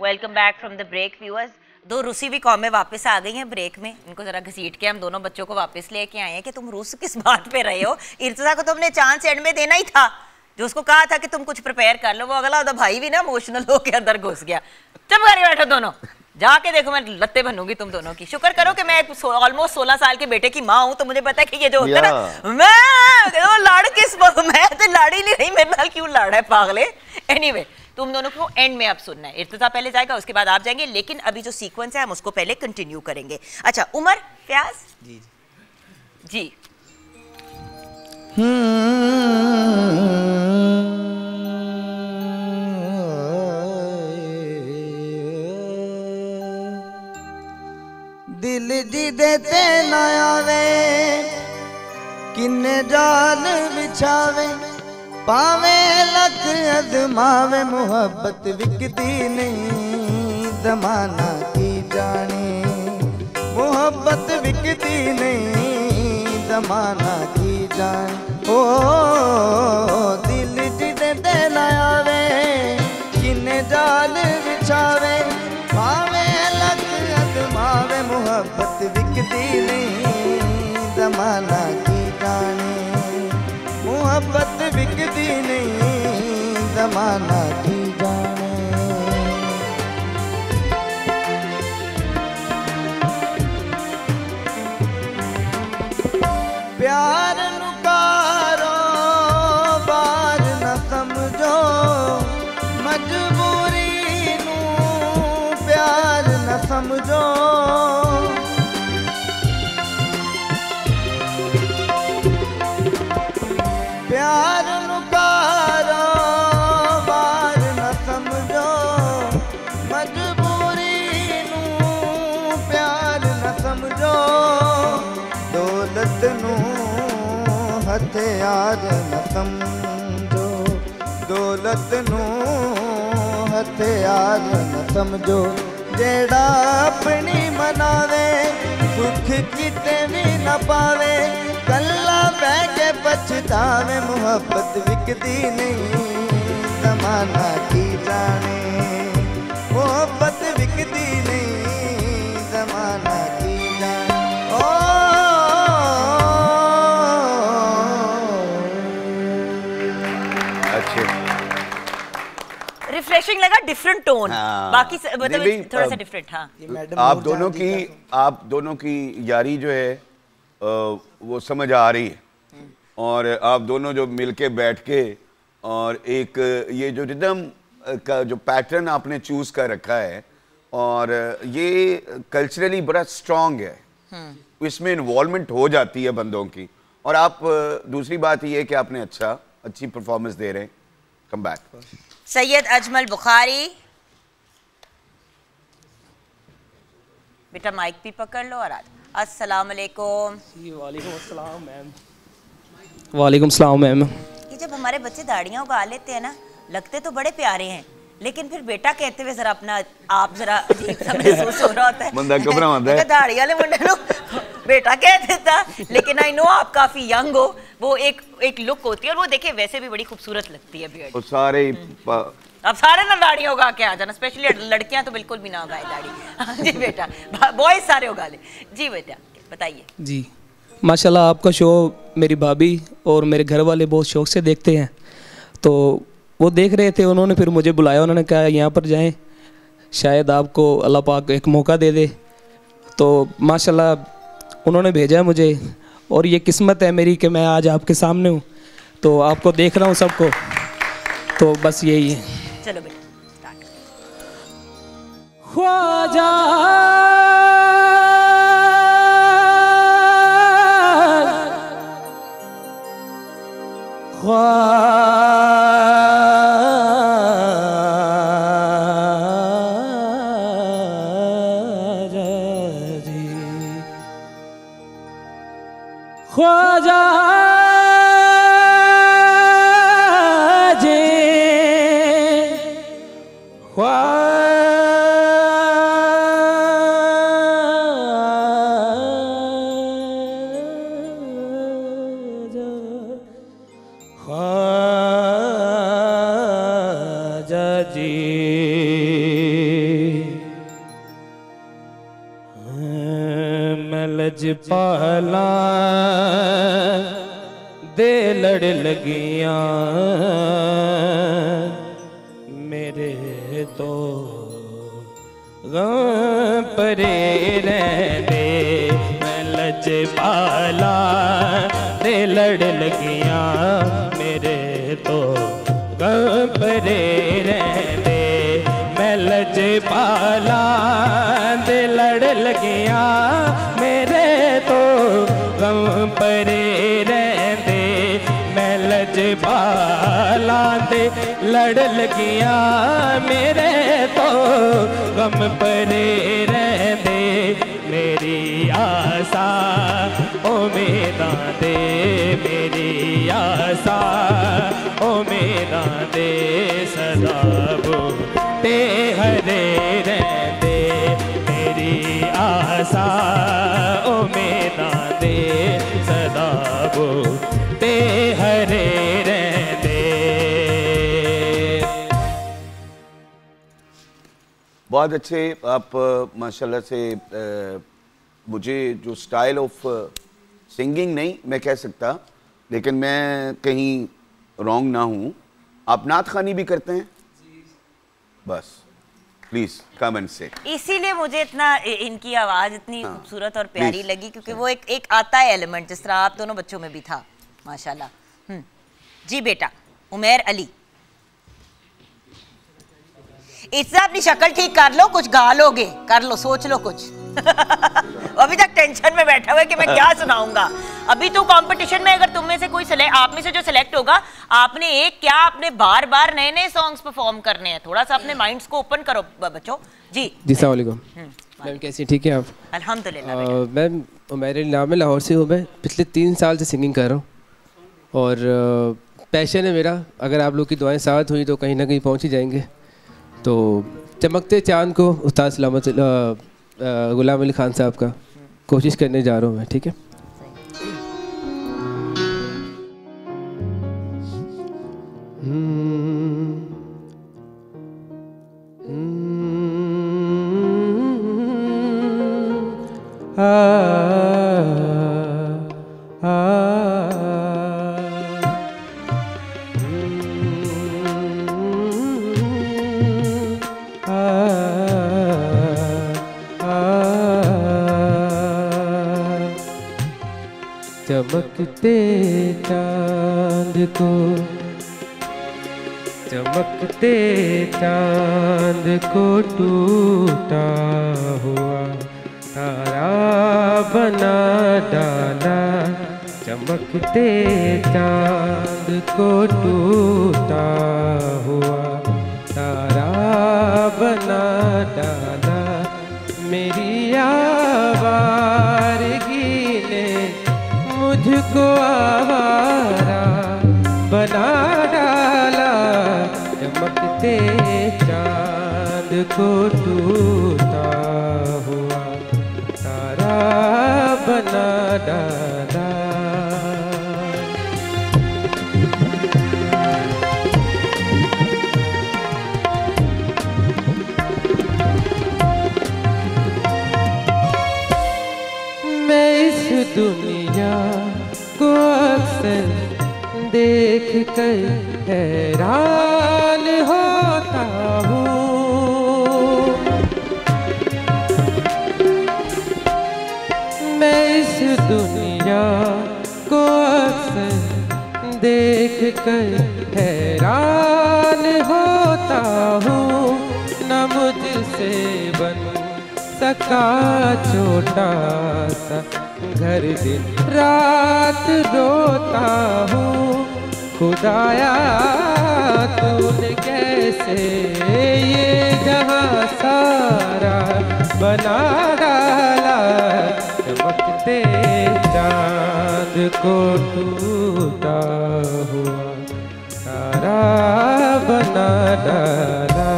welcome back from the break viewers दो रूसी भी कौमें वापस आ गई हैं ब्रेक में। इनको जरा घसीट के हम दोनों बच्चों को वापस लेके आए हैं कि तुम रूस किस बात पे रहे हो? इर्तजा को तुमने चांस एंड में देना ही था। जो उसको कहा था कि तुम कुछ प्रिपेयर कर लो वो अगला उधर भाई भी ना इमोशनल होके अंदर घुस गया। चुप कर बैठो दोनों। जाके देखो मैं लत्ते बनूँगी तुम दोनों की। शुक्र करो कि मैं ऑलमोस्ट सोलह साल के बेटे की माँ हूँ तो मुझे पता है कि ये जो होता है ना मैं वो लड़ किस मैं तो लड़ ही नहीं रही मेरे नाल क्यों लड़ है पागले? एनीवे तुम दोनों को एंड में अब सुनना है। इर्तजा पहले जाएगा उसके बाद आप जाएँगे लेकिन अभी जो सीक्वेंस है हम उसको पहले कंटिन्यू करेंगे। अच्छा उमर प्याज? जी जी। दिल जिदे ते ना आवे किन्ने जाल बिछावे। पावे लख अजमावे मोहब्बत विकती नहीं, जमाना की जाने। मुहब्बत विकती नहीं, जमाना की जाने। ओ दौलत नू हथियार न समझो, जेड़ा अपनी मनावे सुख किते भी न पावे। कला बह के पछतावे, मुहब्बत विकदी नहीं समाना की जाने। डिफरेंट टोन हाँ। बाकी मतलब थोड़ा सा डिफरेंट हाँ। आप दोनों की आप दोनों की यारी जो है वो समझ आ रही है। और आप दोनों जो मिलके बैठ के और एक ये जो रिदम का जो पैटर्न आपने चूज़ कर रखा है और ये कल्चरली बड़ा स्ट्रांग है। इसमें इन्वॉल्वमेंट हो जाती है बंदों की। और आप दूसरी बात ये है कि आपने अच्छा अच्छी परफॉर्मेंस दे रहे हैं। Come back Syed Ajmal Bukhari. बेटा माइक भी पकड़ लो और अस्सलाम वालेकुम वालेकुम अस्सलाम मैम। वालेकुम सलाम मैम। ये कि जब हमारे बच्चे दाढ़ियाँ उगा लेते हैं ना लगते तो बड़े प्यारे हैं लेकिन फिर बेटा कहते हुए जरा अपना आप जरा अजीब सा महसूस हो रहा होता है। बंदा घबराਉਂਦਾ है। दाढ़ी वाले मुंडे बेटा कह देता लेकिन आई नो आप काफ़ी यंग हो वो एक एक लुक होती है और वो देखिए वैसे भी बड़ी खूबसूरत लगती है बियर्ड सारे अब सारे ना दाढ़ियाँ उगा के आ जाना स्पेशली लड़कियाँ तो बिल्कुल भी ना उगाए दाढ़ी। हाँ जी बेटा बॉयज़ सारे उगा ले। जी बेटा बताइए। जी माशाल्लाह आपका शो मेरी भाभी और मेरे घर वाले बहुत शौक से देखते हैं। तो वो देख रहे थे उन्होंने फिर मुझे बुलाया उन्होंने कहा यहाँ पर जाएँ शायद आपको अल्लाह पाक एक मौका दे दे। तो माशाल्लाह उन्होंने भेजा है मुझे और ये किस्मत है मेरी कि मैं आज आपके सामने हूँ। तो आपको देख रहा हूँ सबको। तो बस यही है। चलो ख्वाजा। ख्वाजा। लगियाँ मेरे तो परे रहने मैं लजपाला दे लड़ लगियाँ। मेरे तो परे रहने मैं लजपाला दे लड़ लगियाँ। मेरे तो गम परे लड़ लगिया मेरे तो गम परे रहने मेरी आशा ओ मेरा दे मेरी आशा। बहुत अच्छे आप माशाल्लाह से अ, मुझे जो स्टाइल ऑफ़ सिंगिंग नहीं मैं कह सकता लेकिन मैं कहीं रॉन्ग ना हूँ। आप नात खानी भी करते हैं? बस प्लीज़ कम एंड से इसीलिए मुझे इतना इनकी आवाज़ इतनी खूबसूरत हाँ, और प्यारी लगी क्योंकि वो एक एक आता है एलिमेंट जिस तरह आप दोनों बच्चों में भी था माशाल्लाह। हम्म। जी बेटा उमेर अली। इससे अपनी शक्ल ठीक कर लो कुछ गा लोगे। कर लो सोच लो कुछ। *laughs* अभी तक टेंशन में बैठा हुआ है कि मैं क्या सुनाऊँगा। अभी तो कंपटीशन में अगर तुम में से कोई select- आप में से जो सिलेक्ट होगा आपने एक क्या आपने बार बार नए नए सॉन्ग्स परफॉर्म करने हैं? थोड़ा सा अपने माइंड्स को ओपन करो बच्चों। जी। जी सलामकुम हम्म, मैम कैसी ठीक है आप? अल्हम्दुलिल्लाह मैम मेरे नाम है लाहौर से हूँ मैं। पिछले तीन साल से सिंगिंग कर रहा हूँ। और पैशन है मेरा। अगर आप लोग की दुआएँ साथ हुई तो कहीं ना कहीं पहुँच ही जाएँगे। तो चमकते चाँद को उस्ताद सलामत गुलाम अली खान साहब का कोशिश करने जा रहा हूँ मैं ठीक है चमकते चमकते चाँद को टूटा हुआ तारा बना डाला। चमकते चाँद को टूटा को टूटा हुआ तारा बना डाला मैं इस दुनिया को अक्सर देख कर हैरान सका छोटा सा घर दिन। रात रोता हूँ खुदाया तूने कैसे ये जहाँ सारा बना डाला? चमकते चाँद को टूटा हुआ सारा बना डाला।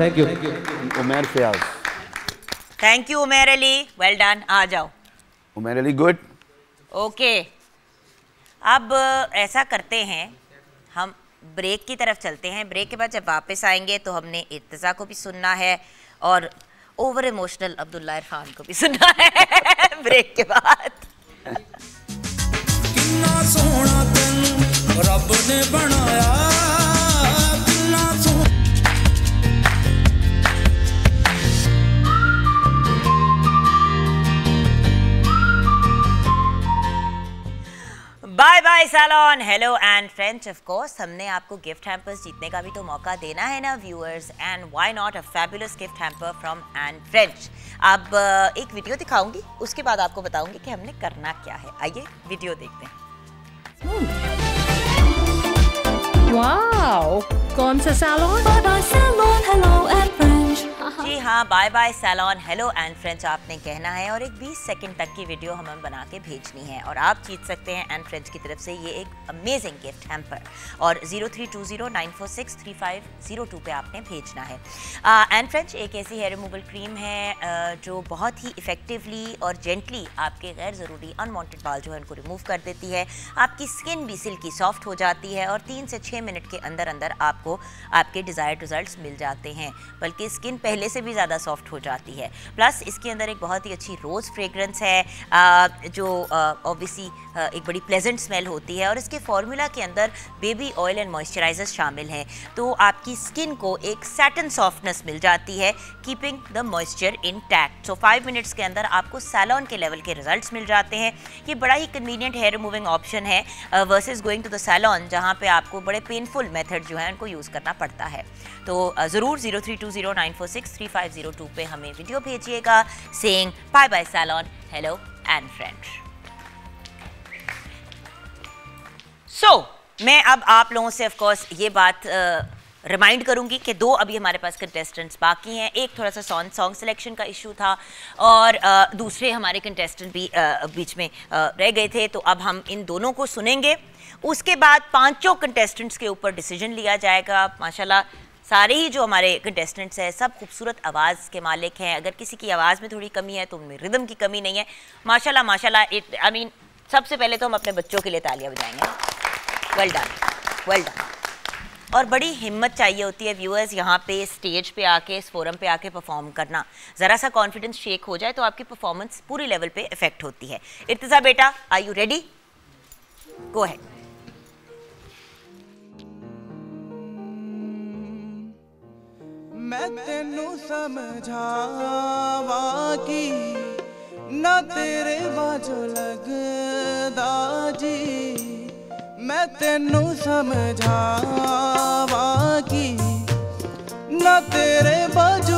Thank you Umair Fayaz thank you Umair Ali well done आ जाओ. उमेर अली गुड ओके अब uh, ऐसा करते हैं. हम ब्रेक की तरफ़ चलते हैं. ब्रेक के बाद जब वापस आएँगे तो हमने इर्तज़ा को भी सुनना है और ओवर इमोशनल अब्दुल्ला खान को भी सुनना है. *laughs* ब्रेक के बाद. रब ने बनाया. Bye bye salon hello and friends of course हमने आपको गिफ्ट हैम्पर्स जीतने का भी तो मौका देना है ना viewers and why not a fabulous gift hamper from and French अब एक वीडियो दिखाऊँगी उसके बाद आपको बताऊँगी कि हमने करना क्या है. आइए वीडियो देखते हैं. वाओ कौन सा salon bye bye salon hello and French *laughs* जी हाँ bye bye salon hello and French आपने कहना है और एक 20 सेकंड तक की वीडियो हमें बना के भेजनी है। और आप जीत सकते हैं एंड फ्रेंच की तरफ़ से ये एक अमेजिंग गिफ्ट हैम्पर और zero three two zero nine four six three five zero two पे आपने भेजना है। एंड फ्रेंच एक ऐसी हेयर रिमूवल क्रीम है जो बहुत ही इफेक्टिवली और जेंटली आपके गैर ज़रूरी अनवांटेड बाल जो है उनको रिमूव कर देती है। आपकी स्किन भी सिल्की सॉफ्ट हो जाती है और तीन से छः मिनट के अंदर अंदर आपको आपके डिज़ायर्ड रिज़ल्ट मिल जाते हैं। बल्कि स्किन पहले से भी ज़्यादा सॉफ्ट हो जाती है। प्लस इसके अंदर एक बहुत ही अच्छी रोज़ फ्रेगरेंस है। अ, जो ऑब्वियसली एक बड़ी प्लेजेंट स्मेल होती है और इसके फार्मूला के अंदर बेबी ऑयल एंड मॉइस्चराइजर शामिल हैं। तो आपकी स्किन को एक सैटन सॉफ्टनेस मिल जाती है keeping the moisture intact so five minutes के अंदर आपको सैलॉन के लेवल के रिज़ल्ट मिल जाते हैं। ये बड़ा ही कन्वीनियंट हेयर रिमूविंग ऑप्शन है versus going to the salon जहाँ पर आपको बड़े पेनफुल मेथड जो है उनको यूज़ करना पड़ता है। तो ज़रूर zero three two zero nine four six two पे हमें वीडियो भेजिएगा saying bye bye salon hello and friend so मैं अब आप लोगों से ऑफ़ कोर्स ये बात रिमाइंड करूँगी कि दो अभी हमारे पास कंटेस्टेंट्स बाकी हैं। एक थोड़ा सा सॉन्ग सॉन्ग सिलेक्शन का इशू था और अ, दूसरे हमारे कंटेस्टेंट भी अ, बीच में अ, रह गए थे। तो अब हम इन दोनों को सुनेंगे। उसके बाद पाँचों कंटेस्टेंट्स के ऊपर डिसीज़न लिया जाएगा। माशाल्लाह सारे ही जो हमारे कंटेस्टेंट्स हैं, सब खूबसूरत आवाज़ के मालिक हैं। अगर किसी की आवाज़ में थोड़ी कमी है तो उनमें रिदम की कमी नहीं है। माशाल्लाह माशाल्लाह इट आई मीन सबसे पहले तो हम अपने बच्चों के लिए तालियाँ बजाएँगे। वेल डन वेल डन और बड़ी हिम्मत चाहिए होती है व्यूअर्स यहाँ पे स्टेज पे आके, इस फोरम पे आके परफॉर्म करना। ज़रा सा कॉन्फिडेंस शेक हो जाए तो आपकी परफॉर्मेंस पूरी लेवल पे इफ़ेक्ट होती है। इर्तज़ा बेटा आर यू रेडी गो है ਮੈਂ ਤੈਨੂੰ ਸਮਝਾਵਾਂ ਕੀ ਨਾ ਤੇਰੇ ਵਾਜੋ ਲੱਗਦਾ ਜੀ। ਮੈਂ ਤੈਨੂੰ ਸਮਝਾਵਾਂ ਕੀ ਨਾ ਤੇਰੇ ਵਾਜੋ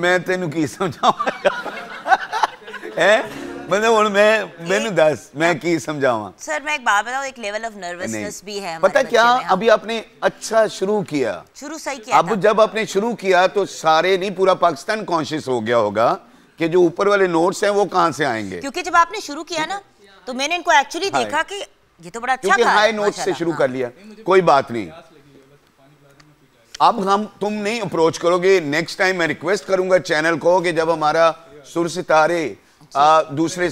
ਮੈਂ ਤੈਨੂੰ ਕੀ ਸਮਝਾਵਾਂ ਹੈ मतलब ਹੁਣ ਮੈਂ ਮੈਨੂੰ ਦੱਸ ਮੈਂ ਕੀ ਸਮਝਾਵਾਂ सर मैं एक बात बताऊं एक लेवल ऑफ नहीं नर्वसनेस भी है हमारे पता बच्चे क्या में। हाँ, अभी आपने अच्छा शुरू किया शुरू सही किया अब था जब आपने शुरू किया तो सारे नहीं पूरा पाकिस्तान कॉन्शियस हो गया होगा कि जो ऊपर वाले नोट्स हैं वो कहाँ से आएंगे क्योंकि जब आपने शुरू किया ना तो मैंने इनको एक्चुअली हाय। देखा कि ये तो बड़ा अच्छा क्योंकि गा हाई है, नोट से माशाल्लाह, शुरू हाँ। कर लिया कोई बात नहीं अब हम तुम नहीं अप्रोच करोगे। नेक्स्ट टाइम मैं रिक्वेस्ट करूँगा चैनल को कि जब हमारा सुर सितारे आ, दूसरे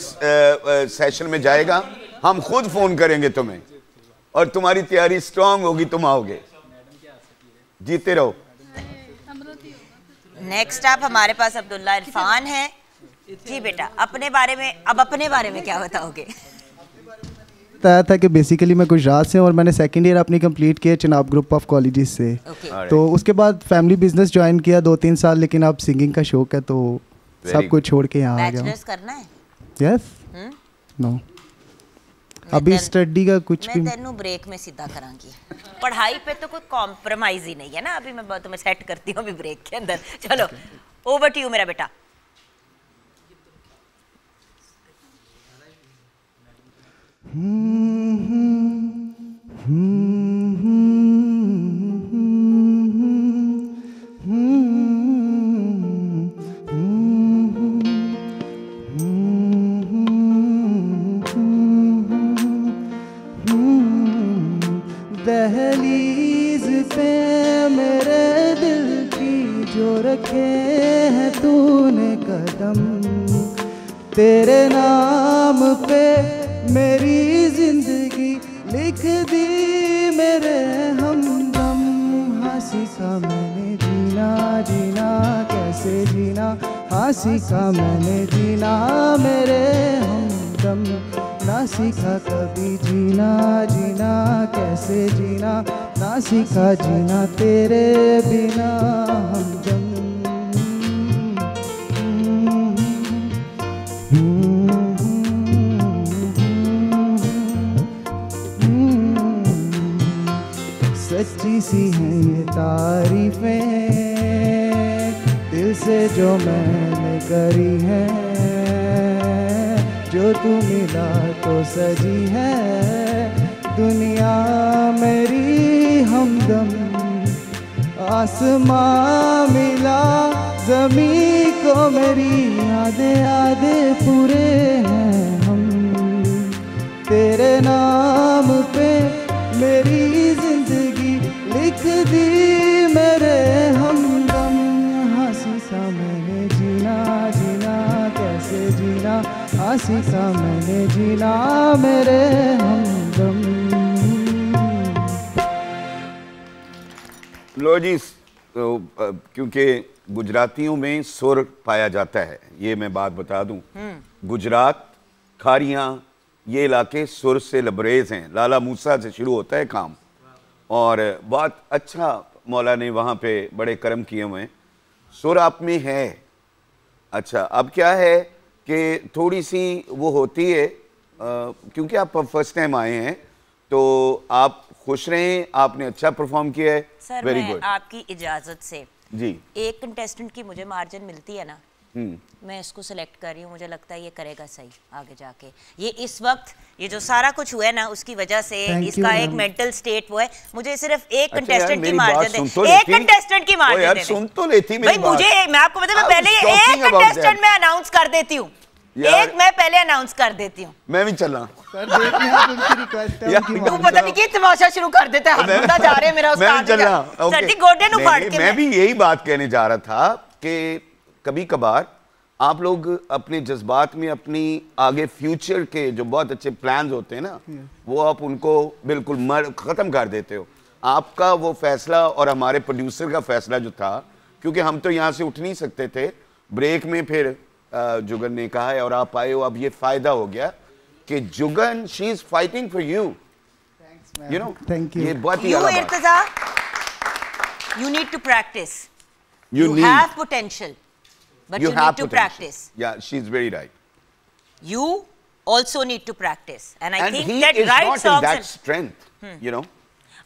सेशन में जाएगा हम खुद फ़ोन करेंगे तुम्हें। और तुम्हारी तैयारी स्ट्रांग होगी तुम आओगे। जीते रहो। नेक्स्ट आप हमारे पास अब्दुल्ला इरफान है। जी बेटा अपने बारे में अब अपने बारे में क्या बताओगे? बताया था कि बेसिकली मैं गुजरात से हूँ और मैंने सेकेंड ईयर अपनी कंप्लीट किया चनाब ग्रुप ऑफ़ कॉलेजेस से। Okay. तो उसके बाद फैमिली बिज़नेस ज्वाइन किया दो तीन साल लेकिन अब सिंगिंग का शौक है तो सब कुछ छोड़ के यहाँ आ गया करना है? Yes hmm? नो अभी स्टडी का कुछ मैं भी तेनू ब्रेक में सीधा करांगी। पढ़ाई पे तो कोई कॉम्प्रोमाइज ही नहीं है ना अभी मैं तुम्हें सेट करती हूँ अभी ब्रेक के अंदर। चलो ओवर टू यू मेरा बेटा। Mm-hmm. Mm-hmm. का मैंने जीना, मेरे हमदम। ना सीखा कभी जीना जीना कैसे जीना? ना सीखा जीना तेरे बिना। तो सजी है दुनिया मेरी हमदम। आसमां मिला जमी को मेरी यादें आधे पूरे हैं हम। तेरे नाम हँसी सा मैंने जीना मेरे हमदम। लो जी तो, क्योंकि गुजरातियों में सुर पाया जाता है ये मैं बात बता दूँ। हम्म। गुजरात खारियाँ ये इलाके सुर से लबरेज हैं। लाला मूसा से शुरू होता है काम। और बहुत अच्छा मौला ने वहाँ पे बड़े कर्म किए हुए हैं। सुर आप में है। अच्छा अब क्या है? कि थोड़ी सी वो होती है क्योंकि आप फ़र्स्ट टाइम आए हैं तो आप खुश रहें आपने अच्छा परफॉर्म किया है। सर वेरी मैं गुड आपकी इजाज़त से जी। एक कंटेस्टेंट की मुझे मार्जिन मिलती है ना हम्म। मैं इसको सिलेक्ट कर रही हूँ मुझे लगता है ये करेगा सही आगे जाके। ये इस वक्त ये जो सारा कुछ हुआ है ना उसकी वजह से Thank इसका you, एक मेंटल स्टेट वो है। मुझे सिर्फ़ एक अच्छा कंटेस्टेंट की मार्जिन सुन दे। तो एक लेती। कंटेस्टेंट की मार्जिन दे सुन तो लेती मेरी भाई मुझे मैं आपको बता मैं पहले एक कंटेस्टेंट. मैं अनाउंस कर देती हूँ। एक मैं पहले अनाउंस कर देती हूँ। मैं भी चला। तू पता नहीं कि तमाशा शुरू कर देता है जा रहे मेरा मैं चला। गोडे के मैं भी यही बात कहने जा रहा था कि कभी कभार आप लोग अपने जज्बात में अपनी आगे फ्यूचर के जो बहुत अच्छे प्लान्स होते हैं ना वो आप उनको बिल्कुल मर ख़त्म कर देते हो। आपका वो फैसला और हमारे प्रोड्यूसर का फैसला जो था क्योंकि हम तो यहाँ से उठ नहीं सकते थे। ब्रेक में फिर जुगन ने कहा है और आप आए हो अब ये फ़ायदा हो गया कि Jugan she is fighting for you you know thank you ये बहुत ही you need to practice you have potential but you need to practice या she is very right you also need to practice and I think that right songs and strength you know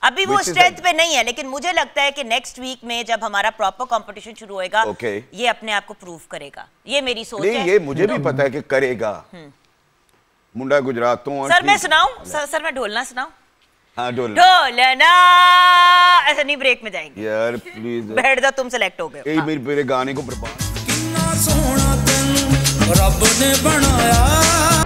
अभी वो strength पे नहीं है लेकिन मुझे लगता है कि नेक्स्ट वीक में जब हमारा प्रॉपर कंपटीशन शुरू होएगा Okay. ये अपने आप को प्रूव करेगा। ये मेरी सोच नहीं है। ये मुझे भी पता है कि करेगा। हम्म। मुंडा गुजरातों सर मैं सुनाऊं? सर, सर मैं ढोलना सुनाऊं? हाँ डोल ढोलना! ऐसा नहीं ब्रेक में जाएँगे। यार प्लीज़ बैठ जाओ तुम सेलेक्ट हो गए यही मेरे मेरे गाने को बर्बाद रब ने बनाया।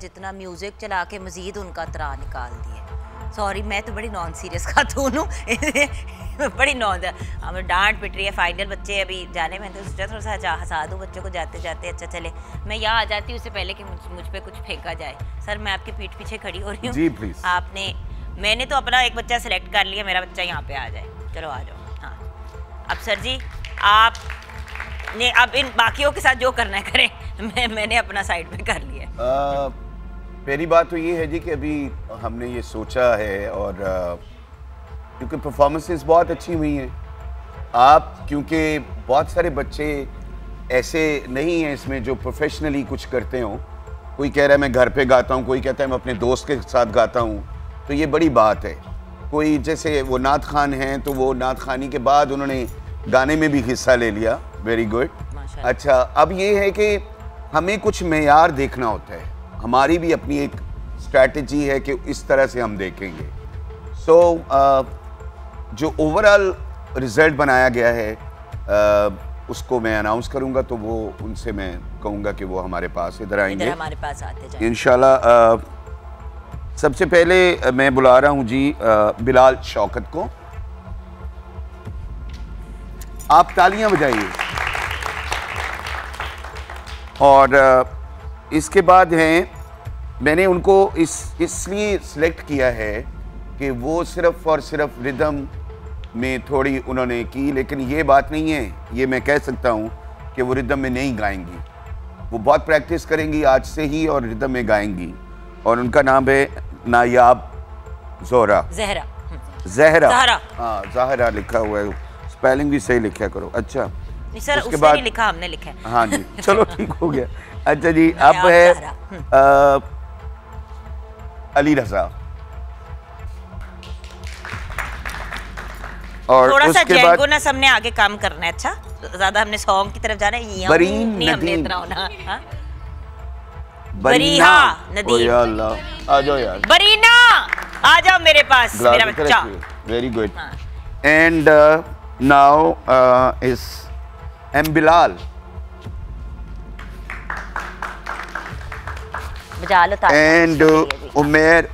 जितना म्यूज़िक चला के मजीद उनका त्राह निकाल दिए। सॉरी मैं तो बड़ी नॉन सीरियस खातून हूँ। *laughs* बड़ी नॉन हमें डांट पिट रही है फाइनल बच्चे अभी जाने में तो सोचा थोड़ा सा हंसा दूँ बच्चों को जाते जाते अच्छा चले। मैं यहाँ आ जाती हूँ उससे पहले कि मुझ मुझ पे कुछ फेंका जाए। सर मैं आपके पीठ पीछे खड़ी हो रही हूँ। जी. आपने मैंने तो अपना एक बच्चा सेलेक्ट कर लिया मेरा बच्चा यहाँ पे आ जाए। चलो आ जाओ। हाँ। अब सर जी आप ने अब इन बाकियों के साथ जो करना है करें। *laughs* मैं मैंने अपना साइड में कर लिया। पहली बात तो ये है जी कि अभी हमने ये सोचा है और क्योंकि परफॉर्मेंसेस बहुत अच्छी हुई हैं। आप क्योंकि बहुत सारे बच्चे ऐसे नहीं हैं इसमें जो प्रोफेशनली कुछ करते हों। कोई कह रहा है मैं घर पे गाता हूँ कोई कहता है मैं अपने दोस्त के साथ गाता हूँ तो ये बड़ी बात है। कोई जैसे वो नात खान हैं तो वो नात खानी के बाद उन्होंने गाने में भी हिस्सा ले लिया। वेरी गुड अच्छा अब ये है कि हमें कुछ मैार देखना होता है। हमारी भी अपनी एक स्ट्रैटेजी है कि इस तरह से हम देखेंगे। सो so, uh, जो ओवरऑल रिज़ल्ट बनाया गया है uh, उसको मैं अनाउंस करूँगा तो वो उनसे मैं कहूँगा कि वो हमारे पास इधर इधर आएँगे हमारे पास आते जाए इंशाल्लाह अ, सबसे पहले मैं बुला रहा हूँ जी अ, बिलाल शौकत को। आप तालियाँ बजाइए। और अ, इसके बाद हैं मैंने उनको इस इसलिए सिलेक्ट किया है कि वो सिर्फ़ और सिर्फ़ रिदम में थोड़ी उन्होंने की लेकिन ये बात नहीं है ये मैं कह सकता हूँ कि वो रिदम में नहीं गाएँगी। वो बहुत प्रैक्टिस करेंगी आज से ही और रिदम में गाएँगी। और उनका नाम है नायाब जोरा जहरा। जहरा। जहरा। हाँ जहरा लिखा हुआ है। स्पेलिंग भी सही लिखा करो। अच्छा। सर उसके उसने बाद- लिखा हमने लिखा है। हाँ जी। चलो ठीक हो गया। अच्छा जी अब है अ, अली रजा और थोड़ा सा उसके को बाद ना सबने आगे काम करना है अच्छा? ज़्यादा हमने सॉन्ग की तरफ़ जाना है नहीं हमने इतना होना हाँ? बरीना। बरीहा नदीम। अल्लाह आ जाओ यार। बरीना आ जाओ मेरे पास मेरा बच्चा। Very good and now is M Bilal and Umair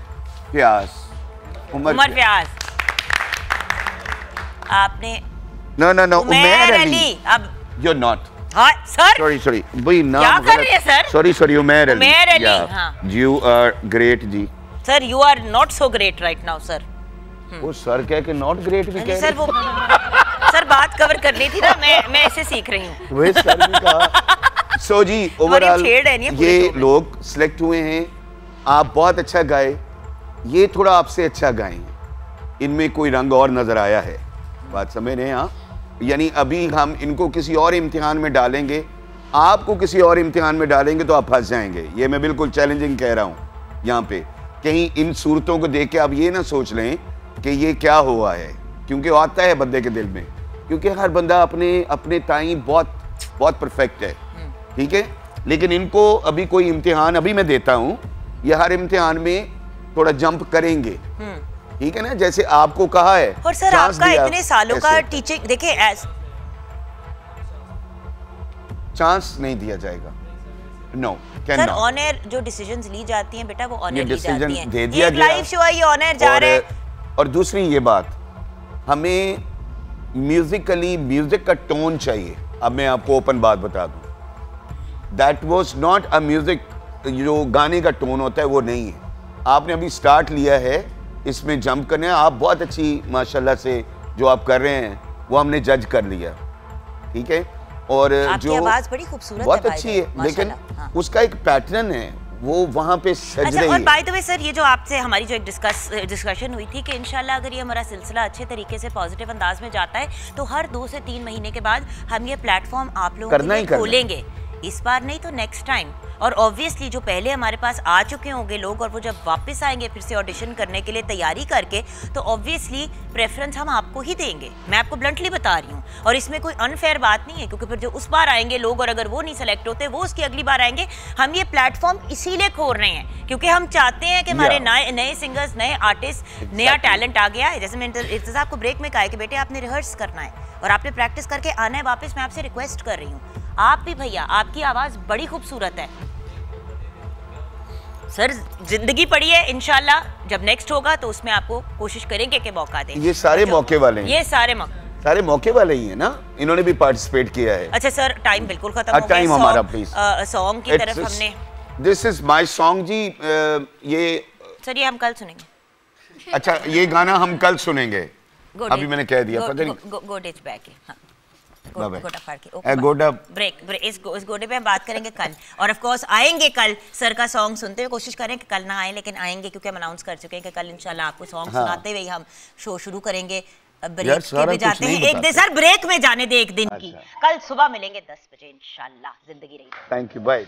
प्यास। उमर प्याज आपने no no no Umair Umair Ali. अब यू आर नॉट हाँ सर। सॉरी सॉरी भाई नाम क्या कर रहे हैं, sir? Sorry sorry Umair Ali. Umair Ali, हाँ। You are great ji. Sir you are not so great right now sir. वो सर कह के नॉट ग्रेट भी कह सर वो सर बात कवर करनी थी ना मैं मैं ऐसे सीख रही हूँ। *laughs* सो जी ओवरऑल ये लोग सिलेक्ट हुए हैं। आप बहुत अच्छा गाए। ये थोड़ा आपसे अच्छा गाएँ इनमें कोई रंग और नज़र आया है? बात समझ रहे हैं आप? यानी अभी हम इनको किसी और इम्तिहान में डालेंगे। आपको किसी और इम्तिहान में डालेंगे तो आप फंस जाएँगे। ये मैं बिल्कुल चैलेंजिंग कह रहा हूँ यहाँ पे। कहीं इन सूरतों को देख के आप ये ना सोच लें कि ये क्या हुआ है। क्योंकि आता है बंदे के दिल में। क्योंकि हर बंदा अपने अपने टाइम बहुत बहुत परफेक्ट है। ठीक है? लेकिन इनको अभी कोई इम्तिहान अभी मैं देता हूँ ये हर इम्तिहान में थोड़ा जंप करेंगे। ठीक है ना? जैसे आपको कहा है और सर आपका इतने सालों का टीचिंग देखिए चांस नहीं दिया जाएगा। No can sir on air जो डिसीजंस ली जाती हैं बेटा वो ऑन एयर ली जाती हैं। दे दिया गया। लाइव शो है ये ऑन एयर जा रहे और दूसरी ये बात हमें म्यूजिकली म्यूज़िक का टोन चाहिए। अब मैं आपको ओपन बात बता दूँ। That was not a music जो गाने का टोन होता है वो नहीं है। आपने अभी स्टार्ट लिया है इसमें जंप करने आप बहुत अच्छी माशाल्लाह से जो आप कर रहे हैं वो हमने जज कर लिया। ठीक है? और आपकी जो आवाज़ बड़ी खूबसूरत है बहुत अच्छी है लेकिन हाँ। उसका एक पैटर्न है वो वहाँ पे सज अच्छा रही और बाय द वे सर ये जो आपसे हमारी जो एक डिस्कस डिस्कशन हुई थी कि इंशाल्लाह अगर ये हमारा सिलसिला अच्छे तरीके से पॉजिटिव अंदाज में जाता है तो हर दो से तीन महीने के बाद हम ये प्लेटफॉर्म आप लोगों के लिए। खोलेंगे। इस बार नहीं तो नेक्स्ट टाइम और ऑब्वियसली जो पहले हमारे पास आ चुके होंगे लोग और वो जब वापस आएँगे फिर से ऑडिशन करने के लिए तैयारी करके तो ऑब्वियसली प्रेफरेंस हम आपको ही देंगे. मैं आपको ब्लंटली बता रही हूँ. और इसमें कोई अनफेयर बात नहीं है क्योंकि फिर जो उस बार आएँगे लोग और अगर वो नहीं सेलेक्ट होते वो उसकी अगली बार आएँगे हम ये प्लेटफॉर्म इसीलिए खोल रहे हैं क्योंकि हम चाहते हैं कि हमारे नए नए सिंगर्स नए आर्टिस्ट नया टैलेंट आ गया है जैसे मैं इर्तजा आपको ब्रेक में कहा है कि बेटे आपने रिहर्स करना है और आपने प्रैक्टिस करके आना है वापस मैं आपसे रिक्वेस्ट कर रही हूँ. आप भी भैया आपकी आवाज़ बड़ी खूबसूरत है। सर ज़िंदगी पड़ी है इनशाला जब नेक्स्ट होगा तो उसमें आपको कोशिश करेंगे कि मौका दें। ये सारे मौके वाले हैं। ये सारे मौके सारे मौके वाले ही हैं ना? इन्होंने भी पार्टिसिपेट किया है। अच्छा सर टाइम बिल्कुल खत्म हो गया। हमारा, please. सॉन्ग की तरफ़ हमने दिस इज़ माय सॉन्ग जी ये सर ये हम कल सुनेंगे। अच्छा ये गाना हम कल सुनेंगे। अभी मैंने कह दिया पता नहीं go- go है, हाँ। गोटा फाड़ के ए, ओके गोटा ब्रेक ब्रेक इस गो, इस गोडे पे हम बात करेंगे कल। और ऑफ़ कोर्स आएँगे कल। सर का सॉन्ग सुनते हुए कोशिश करें कि कल ना आए लेकिन आएँगे क्योंकि हम अनाउंस कर चुके हैं कि कल इंशाल्लाह आपको सॉन्ग हाँ। सुनाते हुए हम शो शुरू करेंगे। ब्रेक के जाते हैं। एक दिन सर ब्रेक में जाने दे एक दिन की। कल सुबह मिलेंगे दस बजे इंशाल्लाह। ज़िंदगी रही। Thank you bye